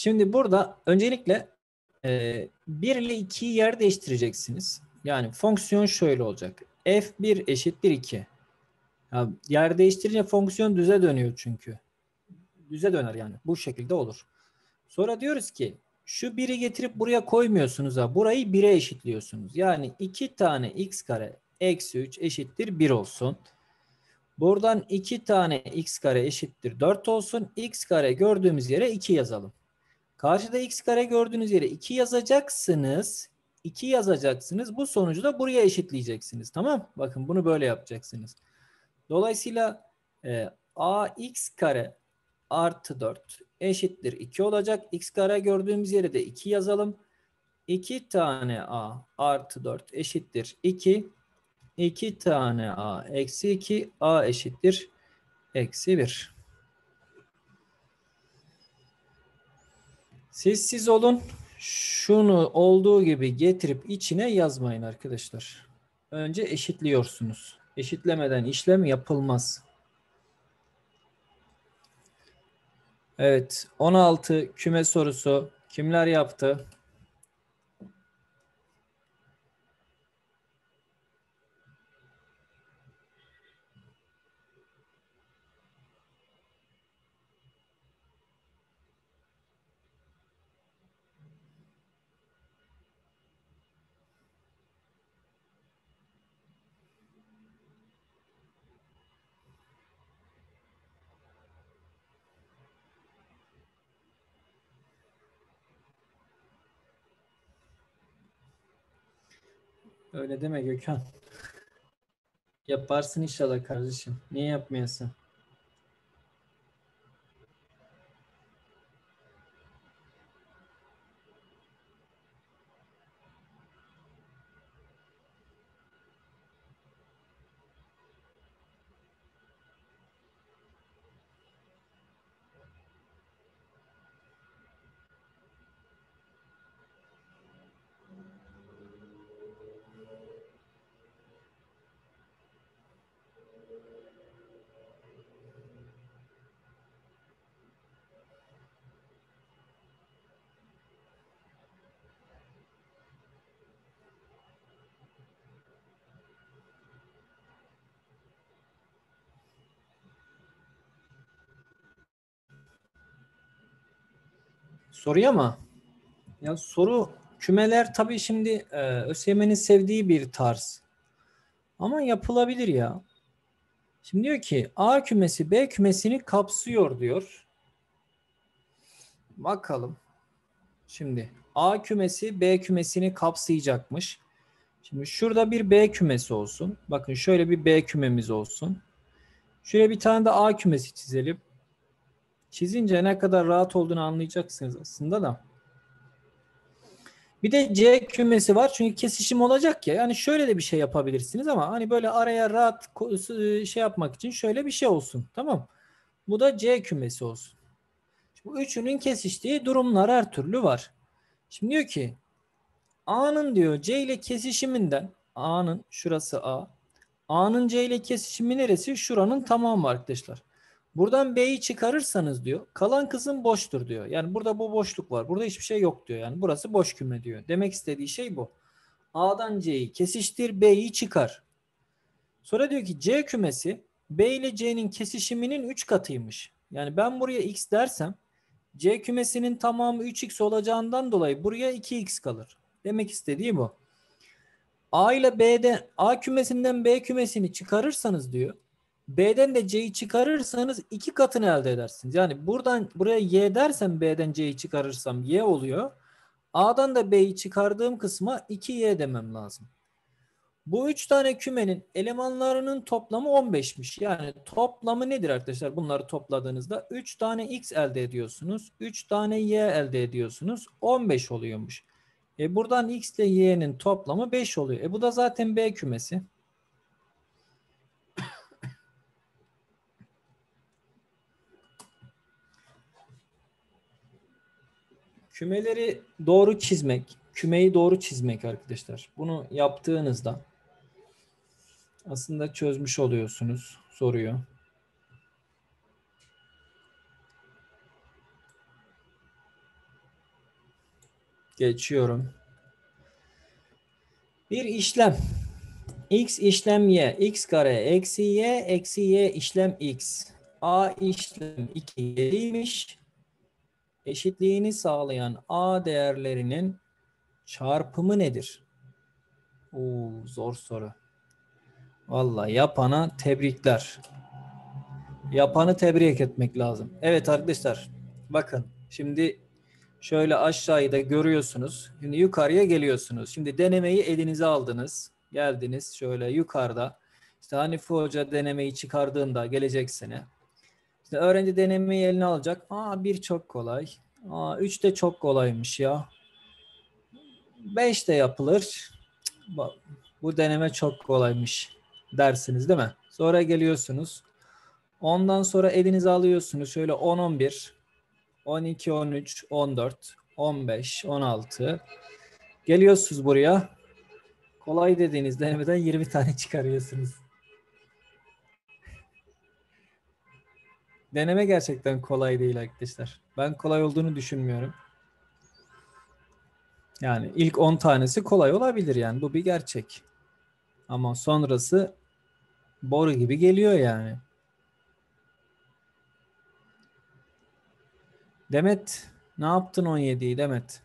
Şimdi burada öncelikle e, 1 ile 2'yi yer değiştireceksiniz. Yani fonksiyon şöyle olacak. F1 eşittir 2. Ya, yer değiştirince fonksiyon düze dönüyor çünkü. Düze döner yani. Bu şekilde olur. Sonra diyoruz ki şu 1'i getirip buraya koymuyorsunuz ha. Burayı 1'e eşitliyorsunuz. Yani 2 tane x kare eksi 3 eşittir 1 olsun. Buradan 2 tane x kare eşittir 4 olsun. x kare gördüğümüz yere 2 yazalım. Karşıda x kare gördüğünüz yere 2 yazacaksınız. 2 yazacaksınız. Bu sonucu da buraya eşitleyeceksiniz. Tamam Bakın bunu böyle yapacaksınız. Dolayısıyla e, ax kare artı 4 eşittir 2 olacak. x kare gördüğümüz yere de 2 yazalım. 2 tane a artı 4 eşittir 2. 2 tane a eksi 2 a eşittir eksi 1. Siz siz olun. şunu olduğu gibi getirip içine yazmayın arkadaşlar. Önce eşitliyorsunuz. Eşitlemeden işlem yapılmaz. Evet 16 küme sorusu kimler yaptı? Öyle deme Gökhan. Yaparsın inşallah kardeşim. Niye yapmayasın? Soruya mı? Ya soru kümeler tabii şimdi e, ÖSYM'nin sevdiği bir tarz. Ama yapılabilir ya. Şimdi diyor ki A kümesi B kümesini kapsıyor diyor. Bakalım. Şimdi A kümesi B kümesini kapsayacakmış. Şimdi şurada bir B kümesi olsun. Bakın şöyle bir B kümemiz olsun. Şöyle bir tane de A kümesi çizelim. Çizince ne kadar rahat olduğunu anlayacaksınız aslında da. Bir de C kümesi var çünkü kesişim olacak ya. Yani şöyle de bir şey yapabilirsiniz ama hani böyle araya rahat şey yapmak için şöyle bir şey olsun. Tamam. Bu da C kümesi olsun. Bu üçünün kesiştiği durumlar her türlü var. Şimdi diyor ki A'nın diyor C ile kesişiminden A'nın şurası A. A'nın C ile kesişimi neresi? Şuranın tamamı arkadaşlar. Buradan B'yi çıkarırsanız diyor kalan kısım boştur diyor. Yani burada bu boşluk var. Burada hiçbir şey yok diyor. Yani burası boş küme diyor. Demek istediği şey bu. A'dan C'yi kesiştir B'yi çıkar. Sonra diyor ki C kümesi B ile C'nin kesişiminin 3 katıymış. Yani ben buraya X dersem C kümesinin tamamı 3X olacağından dolayı buraya 2X kalır. Demek istediği bu. A ile B'den A kümesinden B kümesini çıkarırsanız diyor B'den de C'yi çıkarırsanız iki katını elde edersiniz. Yani buradan buraya Y dersem B'den C'yi çıkarırsam Y oluyor. A'dan da B'yi çıkardığım kısma 2Y demem lazım. Bu üç tane kümenin elemanlarının toplamı 15'miş. Yani toplamı nedir arkadaşlar? Bunları topladığınızda 3 tane X elde ediyorsunuz. 3 tane Y elde ediyorsunuz. 15 oluyormuş. E buradan X ile Y'nin toplamı 5 oluyor. E bu da zaten B kümesi. Kümeleri doğru çizmek, kümeyi doğru çizmek arkadaşlar. Bunu yaptığınızda aslında çözmüş oluyorsunuz soruyu. Geçiyorum. Bir işlem. X işlem Y. X kare eksi Y eksi Y işlem X. A işlem 2 Y'ymiş eşitliğini sağlayan A değerlerinin çarpımı nedir? Oo, zor soru. Vallahi yapana tebrikler. Yapanı tebrik etmek lazım. Evet arkadaşlar bakın şimdi şöyle aşağıda görüyorsunuz. Şimdi yukarıya geliyorsunuz. Şimdi denemeyi elinize aldınız. Geldiniz şöyle yukarıda. İşte Hanifi Hoca denemeyi çıkardığında gelecek sene işte öğrenci denemeyi eline alacak. Aa bir çok kolay. Aa üç de çok kolaymış ya. Beş de yapılır. Bu deneme çok kolaymış dersiniz değil mi? Sonra geliyorsunuz. Ondan sonra elinize alıyorsunuz. Şöyle 10, 11, 12, 13, 14, 15, 16. Geliyorsunuz buraya. Kolay dediğiniz denemeden 20 tane çıkarıyorsunuz. Deneme gerçekten kolay değil arkadaşlar. Ben kolay olduğunu düşünmüyorum. Yani ilk 10 tanesi kolay olabilir yani. Bu bir gerçek. Ama sonrası boru gibi geliyor yani. Demet ne yaptın 17'yi Demet?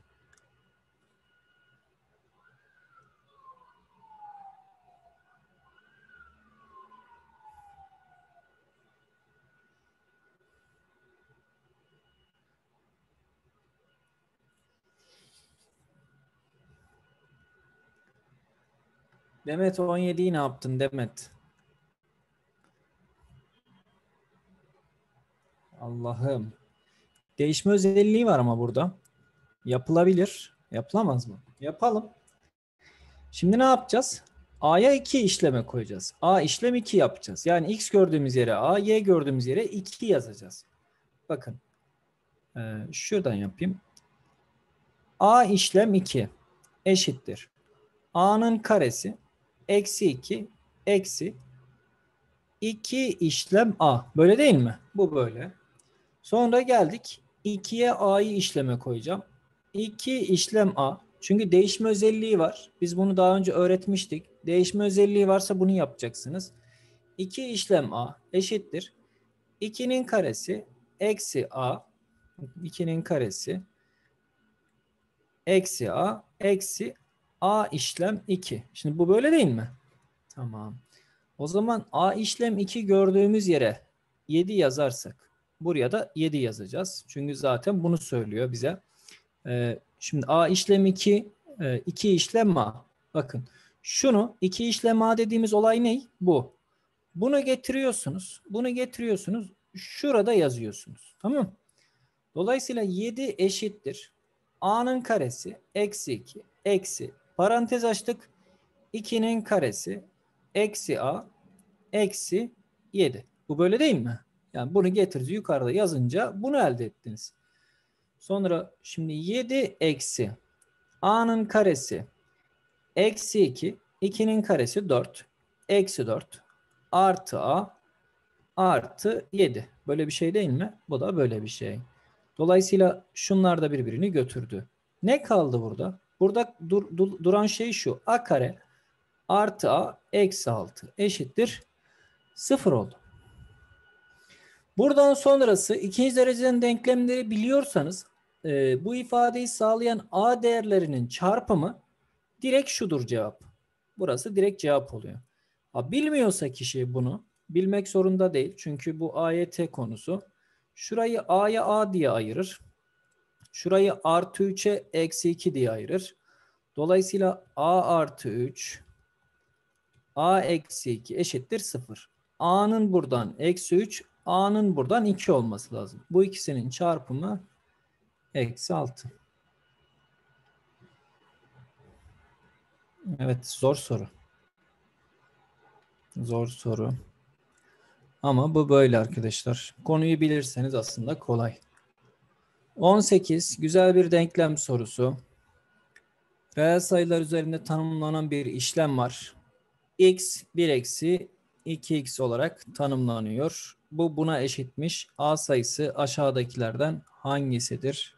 Demet 17'yi ne yaptın Demet? Allah'ım. Değişme özelliği var ama burada. Yapılabilir. Yapılamaz mı? Yapalım. Şimdi ne yapacağız? A'ya 2 işleme koyacağız. A işlem 2 yapacağız. Yani x gördüğümüz yere A, y gördüğümüz yere 2 yazacağız. Bakın. Ee, şuradan yapayım. A işlem 2 eşittir. A'nın karesi eksi 2 eksi 2 işlem A. Böyle değil mi? Bu böyle. Sonra geldik 2'ye A'yı işleme koyacağım. 2 işlem A. Çünkü değişme özelliği var. Biz bunu daha önce öğretmiştik. Değişme özelliği varsa bunu yapacaksınız. 2 işlem A eşittir. 2'nin karesi eksi A. 2'nin karesi eksi A eksi A işlem 2. Şimdi bu böyle değil mi? Tamam. O zaman A işlem 2 gördüğümüz yere 7 yazarsak buraya da 7 yazacağız. Çünkü zaten bunu söylüyor bize. Ee, şimdi A işlem 2 2 e, işlem A. Bakın şunu 2 işlem A dediğimiz olay ne? Bu. Bunu getiriyorsunuz. Bunu getiriyorsunuz. Şurada yazıyorsunuz. Tamam Dolayısıyla 7 eşittir. A'nın karesi eksi 2 eksi Parantez açtık. 2'nin karesi eksi a eksi 7. Bu böyle değil mi? Yani bunu getirdi yukarıda yazınca bunu elde ettiniz. Sonra şimdi 7 eksi a'nın karesi eksi 2 2'nin karesi 4 eksi 4 artı a artı 7. Böyle bir şey değil mi? Bu da böyle bir şey. Dolayısıyla şunlar da birbirini götürdü. Ne kaldı burada? Burada dur, dur, duran şey şu. A kare artı A eksi 6 eşittir 0 oldu. Buradan sonrası ikinci dereceden denklemleri biliyorsanız e, bu ifadeyi sağlayan A değerlerinin çarpımı direkt şudur cevap. Burası direkt cevap oluyor. Ha, bilmiyorsa kişi bunu bilmek zorunda değil. Çünkü bu AYT konusu. Şurayı A'ya A diye ayırır. Şurayı artı 3'e eksi 2 diye ayırır. Dolayısıyla A artı 3 A eksi 2 eşittir 0. A'nın buradan eksi 3 A'nın buradan 2 olması lazım. Bu ikisinin çarpımı eksi 6. Evet zor soru. Zor soru. Ama bu böyle arkadaşlar. Konuyu bilirseniz aslında kolay. 18 güzel bir denklem sorusu. Reel sayılar üzerinde tanımlanan bir işlem var. x 1 eksi 2x olarak tanımlanıyor. Bu buna eşitmiş. A sayısı aşağıdakilerden hangisidir?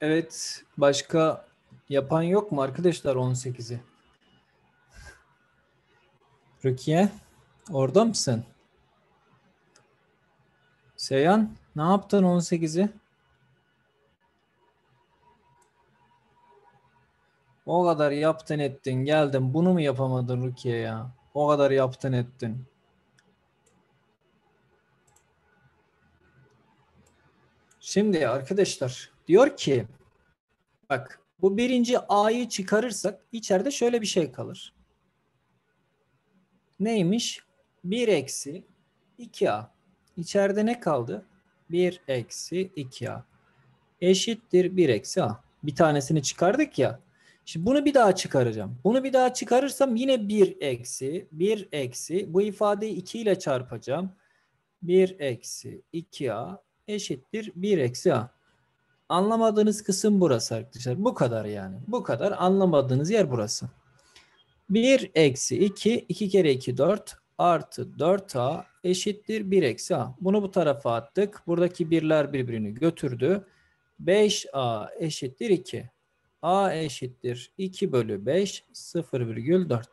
Evet. Başka yapan yok mu arkadaşlar 18'i? Rukiye orada mısın? Seyhan ne yaptın 18'i? O kadar yaptın ettin geldin bunu mu yapamadın Rukiye ya? O kadar yaptın ettin. Şimdi arkadaşlar diyor ki bak bu birinci A'yı çıkarırsak içeride şöyle bir şey kalır. Neymiş? 1 eksi 2A. İçeride ne kaldı? 1 eksi 2A. Eşittir 1 eksi A. Bir tanesini çıkardık ya. Şimdi bunu bir daha çıkaracağım. Bunu bir daha çıkarırsam yine 1 eksi 1 eksi bu ifadeyi 2 ile çarpacağım. 1 eksi 2A eşittir 1 eksi A. Anlamadığınız kısım burası arkadaşlar. Bu kadar yani. Bu kadar anlamadığınız yer burası. 1 eksi 2, 2 kere 2 4 artı 4A eşittir 1 eksi A. Bunu bu tarafa attık. Buradaki birler birbirini götürdü. 5A eşittir 2. A eşittir 2 bölü 5 0,4.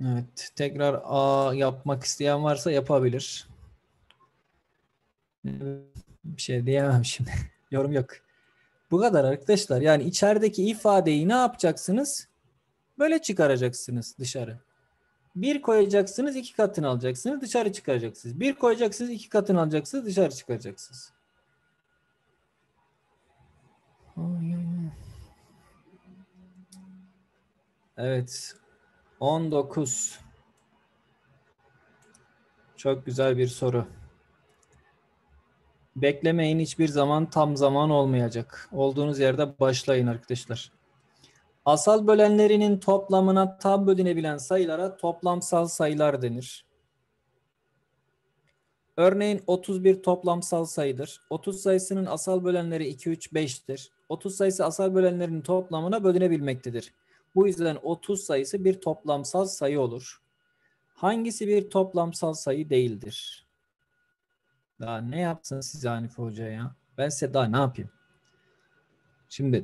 Evet. Tekrar A yapmak isteyen varsa yapabilir. Bir şey diyemem şimdi. Yorum yok. Bu kadar arkadaşlar. Yani içerideki ifadeyi ne yapacaksınız? Böyle çıkaracaksınız dışarı. Bir koyacaksınız iki katını alacaksınız dışarı çıkaracaksınız. Bir koyacaksınız iki katını alacaksınız dışarı çıkaracaksınız. Evet. 19. Çok güzel bir soru. Beklemeyin hiçbir zaman tam zaman olmayacak. Olduğunuz yerde başlayın arkadaşlar. Asal bölenlerinin toplamına tam bölünebilen sayılara toplamsal sayılar denir. Örneğin 31 toplamsal sayıdır. 30 sayısının asal bölenleri 2, 3, 5'tir. 30 sayısı asal bölenlerin toplamına bölünebilmektedir. Bu yüzden 30 sayısı bir toplamsal sayı olur. Hangisi bir toplamsal sayı değildir? Daha ne yapsın size Hanife Hoca ya? Ben size daha ne yapayım? Şimdi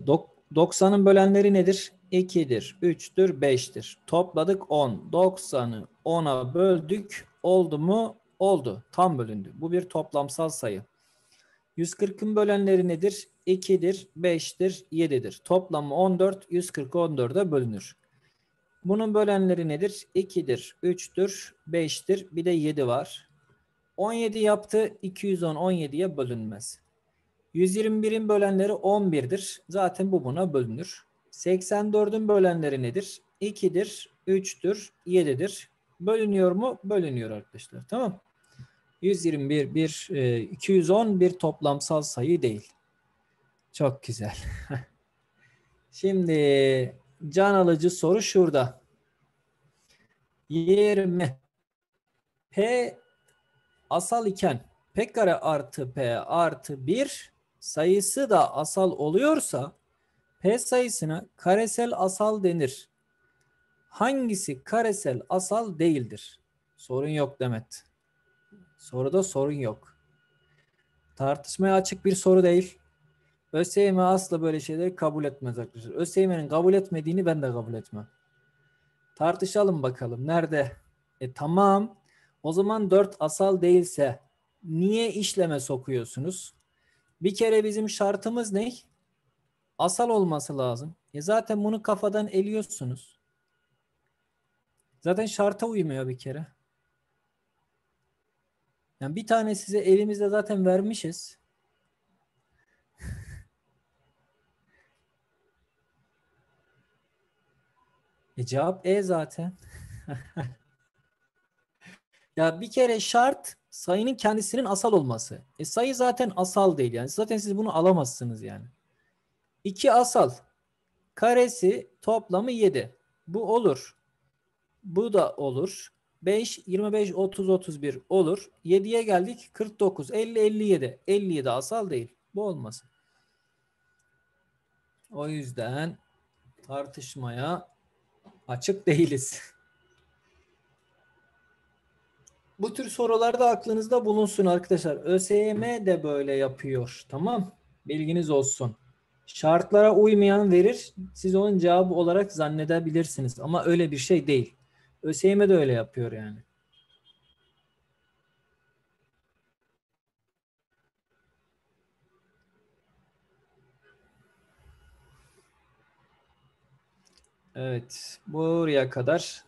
90'ın bölenleri nedir? 2'dir, 3'tür, 5'tir. Topladık 10. 90'ı 10'a böldük. Oldu mu? Oldu. Tam bölündü. Bu bir toplamsal sayı. 140'ın bölenleri nedir? 2'dir, 5'tir, 7'dir. Toplamı 14, 140 14'e bölünür. Bunun bölenleri nedir? 2'dir, 3'tür, 5'tir, bir de 7 var. 17 yaptı, 210 17'ye bölünmez. 121'in bölenleri 11'dir. Zaten bu buna bölünür. 84'ün bölenleri nedir? 2'dir, 3'tür, 7'dir. Bölünüyor mu? Bölünüyor arkadaşlar. Tamam. 121 bir 210 bir toplamsal sayı değil. Çok güzel. Şimdi can alıcı soru şurada. 20 P asal iken P kare artı P artı 1 sayısı da asal oluyorsa P sayısına karesel asal denir. Hangisi karesel asal değildir? Sorun yok Demet. Soruda sorun yok. Tartışmaya açık bir soru değil. ÖSYM asla böyle şeyleri kabul etmez arkadaşlar. ÖSYM'nin kabul etmediğini ben de kabul etmem. Tartışalım bakalım. Nerede? E tamam. O zaman 4 asal değilse niye işleme sokuyorsunuz? Bir kere bizim şartımız ne? Asal olması lazım. E zaten bunu kafadan eliyorsunuz. Zaten şarta uymuyor bir kere. Yani bir tane size elimizde zaten vermişiz. e cevap E zaten. ya bir kere şart sayının kendisinin asal olması. E sayı zaten asal değil yani. Zaten siz bunu alamazsınız yani. 2 asal. Karesi toplamı 7. Bu olur. Bu da olur. 5, 25, 30, 31 olur. 7'ye geldik 49, 50, 57. 57 asal değil. Bu olmasın. O yüzden tartışmaya açık değiliz. Bu tür sorularda aklınızda bulunsun arkadaşlar. ÖSYM de böyle yapıyor. Tamam. Bilginiz olsun. Şartlara uymayan verir. Siz onun cevabı olarak zannedebilirsiniz. Ama öyle bir şey değil. ÖSYM de öyle yapıyor yani. Evet. Buraya kadar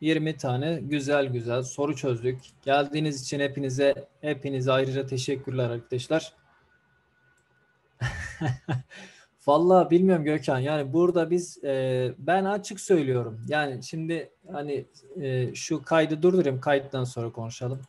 20 tane güzel güzel soru çözdük. Geldiğiniz için hepinize hepinize ayrıca teşekkürler arkadaşlar. Vallahi bilmiyorum Gökhan. Yani burada biz e, ben açık söylüyorum. Yani şimdi hani e, şu kaydı durdurayım. Kayıttan sonra konuşalım.